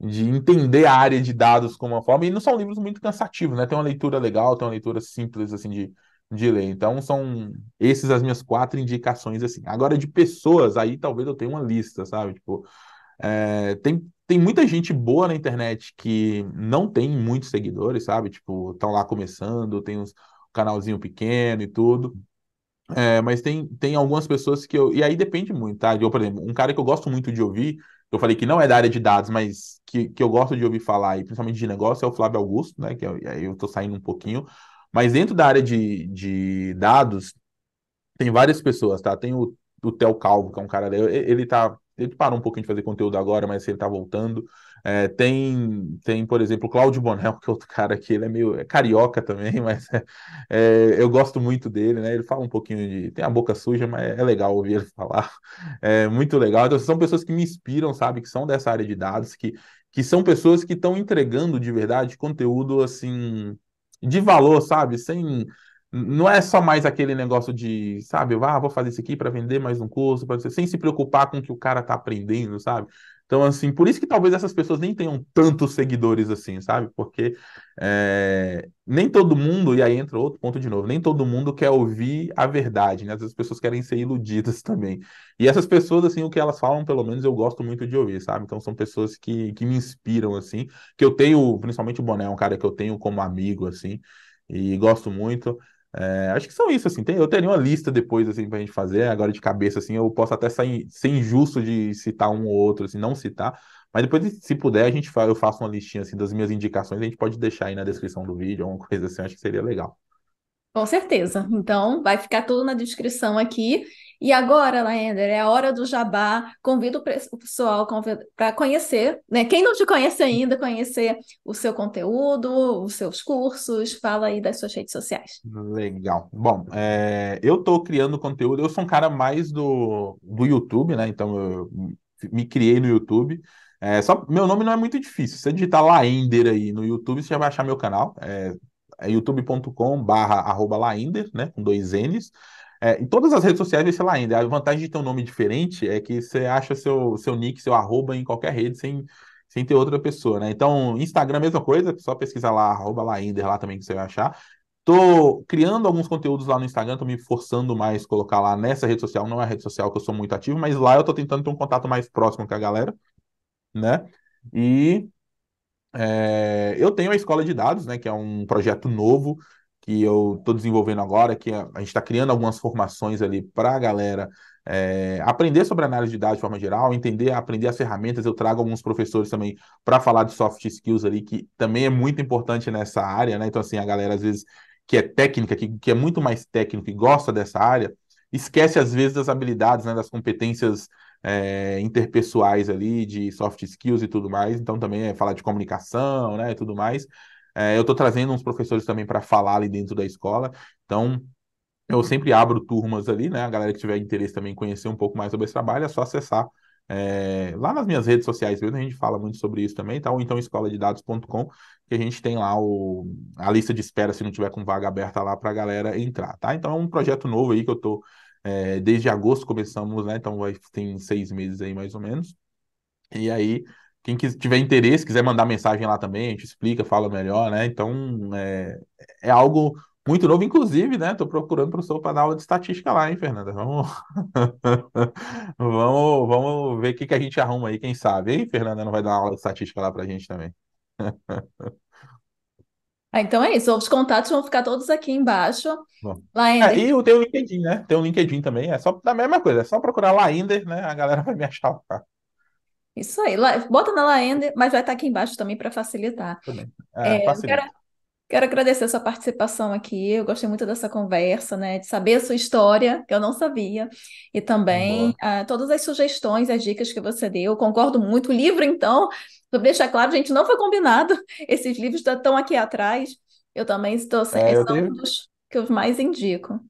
de entender a área de dados como uma forma, e não são livros muito cansativos, né? Tem uma leitura legal, tem uma leitura simples, assim, de de ler. Então, são esses as minhas quatro indicações, assim. Agora, de pessoas, aí talvez eu tenha uma lista, sabe? Tipo, é, tem, tem muita gente boa na internet que não tem muitos seguidores, sabe? Tipo, estão lá começando, tem uns um canalzinho pequeno e tudo. É, mas tem, tem algumas pessoas que eu. E aí depende muito, tá? Eu, por exemplo, um cara que eu gosto muito de ouvir, eu falei que não é da área de dados, mas que, que eu gosto de ouvir falar, e principalmente de negócio, é o Flávio Augusto, né? Que eu, aí eu tô saindo um pouquinho. Mas dentro da área de, de dados, tem várias pessoas, tá? Tem o, o Theo Calvo, que é um cara, ele tá, ele parou um pouquinho de fazer conteúdo agora, mas ele tá voltando. É, tem, tem, por exemplo, o Cláudio Bonel, <laughs> que é outro cara que ele é meio é carioca também, <laughs> mas é, é, eu gosto muito dele, né? Ele fala um pouquinho de. Tem a boca suja, mas é legal ouvir ele <laughs> falar. É muito legal. Então, são pessoas que me inspiram, sabe? Que são dessa área de dados, que, que são pessoas que estão entregando de verdade conteúdo assim de valor, sabe? Sem. Não é só mais aquele negócio de, sabe, ah, vou fazer isso aqui para vender mais um curso, pra... sem se preocupar com o que o cara tá aprendendo, sabe? Então, assim, por isso que talvez essas pessoas nem tenham tantos seguidores assim, sabe? Porque é, nem todo mundo, e aí entra outro ponto de novo, nem todo mundo quer ouvir a verdade, né? Às vezes as pessoas querem ser iludidas <laughs> também. E essas pessoas, assim, o que elas falam, pelo menos eu gosto muito de ouvir, sabe? Então são pessoas que, que me inspiram, assim, que eu tenho, principalmente o Boné, é um cara que eu tenho como amigo, assim, e gosto muito. É, acho que são isso, assim. Tem, eu teria uma lista depois, assim, pra gente fazer. Agora de cabeça, assim, eu posso até sair, ser injusto de citar um ou outro, assim, não citar. Mas depois, se puder, a gente faz, eu faço uma listinha, assim, das minhas indicações. A gente pode deixar aí na descrição do vídeo, alguma coisa assim. Acho que seria legal. Com certeza. Então, vai ficar tudo na descrição aqui. E agora, Laender, é a hora do jabá. Convido o pessoal para conhecer, né? Quem não te conhece ainda, conhecer o seu conteúdo, os seus cursos. Fala aí das suas redes sociais. Legal. Bom, é, eu estou criando conteúdo. Eu sou um cara mais do, do YouTube, né? Então, eu me criei no YouTube. É, só, meu nome não é muito difícil. Se você digitar Laender aí no YouTube, você já vai achar meu canal. É, é youtube.com barra arroba Laender, né? Com dois N's. É, em todas as redes sociais ser lá ainda. A vantagem de ter um nome diferente é que você acha seu, seu nick, seu arroba em qualquer rede sem, sem ter outra pessoa, né? Então, Instagram, mesma coisa, só pesquisar lá, arroba Lainder lá também que você vai achar. Tô criando alguns conteúdos lá no Instagram, tô me forçando mais colocar lá nessa rede social, não é a rede social que eu sou muito ativo, mas lá eu tô tentando ter um contato mais próximo com a galera, né? E é, eu tenho a Escola de Dados, né, que é um projeto novo que eu estou desenvolvendo agora, que a, gente está criando algumas formações ali para a galera é, aprender sobre análise de dados de forma geral, entender, aprender as ferramentas. Eu trago alguns professores também para falar de soft skills ali, que também é muito importante nessa área, né? Então, assim, a galera às vezes que é técnica, que, que é muito mais técnico e gosta dessa área, esquece às vezes das habilidades, né, das competências é, interpessoais ali, de soft skills e tudo mais. Então, também é falar de comunicação, né, e tudo mais. É, eu estou trazendo uns professores também para falar ali dentro da escola. Então, eu sempre abro turmas ali, né? A galera que tiver interesse também em conhecer um pouco mais sobre esse trabalho, é só acessar. É, lá nas minhas redes sociais mesmo, a gente fala muito sobre isso também, tá? Ou então escola-de-dados.com, que a gente tem lá o, a lista de espera, se não tiver com vaga aberta lá para a galera entrar, tá? Então é um projeto novo aí que eu tô, é, desde agosto começamos, né? Então vai, tem seis meses aí mais ou menos. E aí quem tiver interesse, quiser mandar mensagem lá também, a gente explica, fala melhor, né? Então, é, é algo muito novo, inclusive, né? Estou procurando professor para dar aula de estatística lá, hein, Fernanda? Vamos, <laughs> vamos, vamos ver o que, que a gente arruma aí, quem sabe, hein, Fernanda? Não vai dar aula de estatística lá para a gente também. <laughs> Ah, então é isso, os contatos vão ficar todos aqui embaixo. Laender. É, e tem o LinkedIn, né? Tem o LinkedIn também, é só da mesma coisa, é só procurar Laender, né? A galera vai me achar lá. Isso aí, bota na Laender, mas vai estar aqui embaixo também para facilitar. É, é, quero, quero, agradecer a sua participação aqui. Eu gostei muito dessa conversa, né? De saber a sua história, que eu não sabia, e também uh, todas as sugestões, as dicas que você deu. Concordo muito. O livro, então, para deixar claro, gente, não foi combinado. <laughs> Esses livros estão aqui atrás. Eu também estou é, eu tenho... um dos que eu mais indico.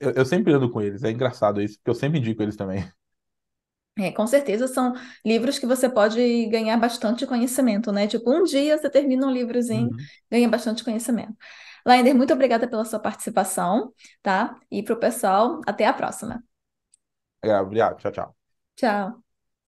Eu, eu sempre ando com eles, é engraçado isso, porque eu sempre indico eles também. <laughs> É, com certeza são livros que você pode ganhar bastante conhecimento, né? Tipo, um dia você termina um livrozinho, uhum. ganha bastante conhecimento. Laender, muito obrigada pela sua participação, tá? E para o pessoal, até a próxima. Obrigado, tchau, tchau. Tchau.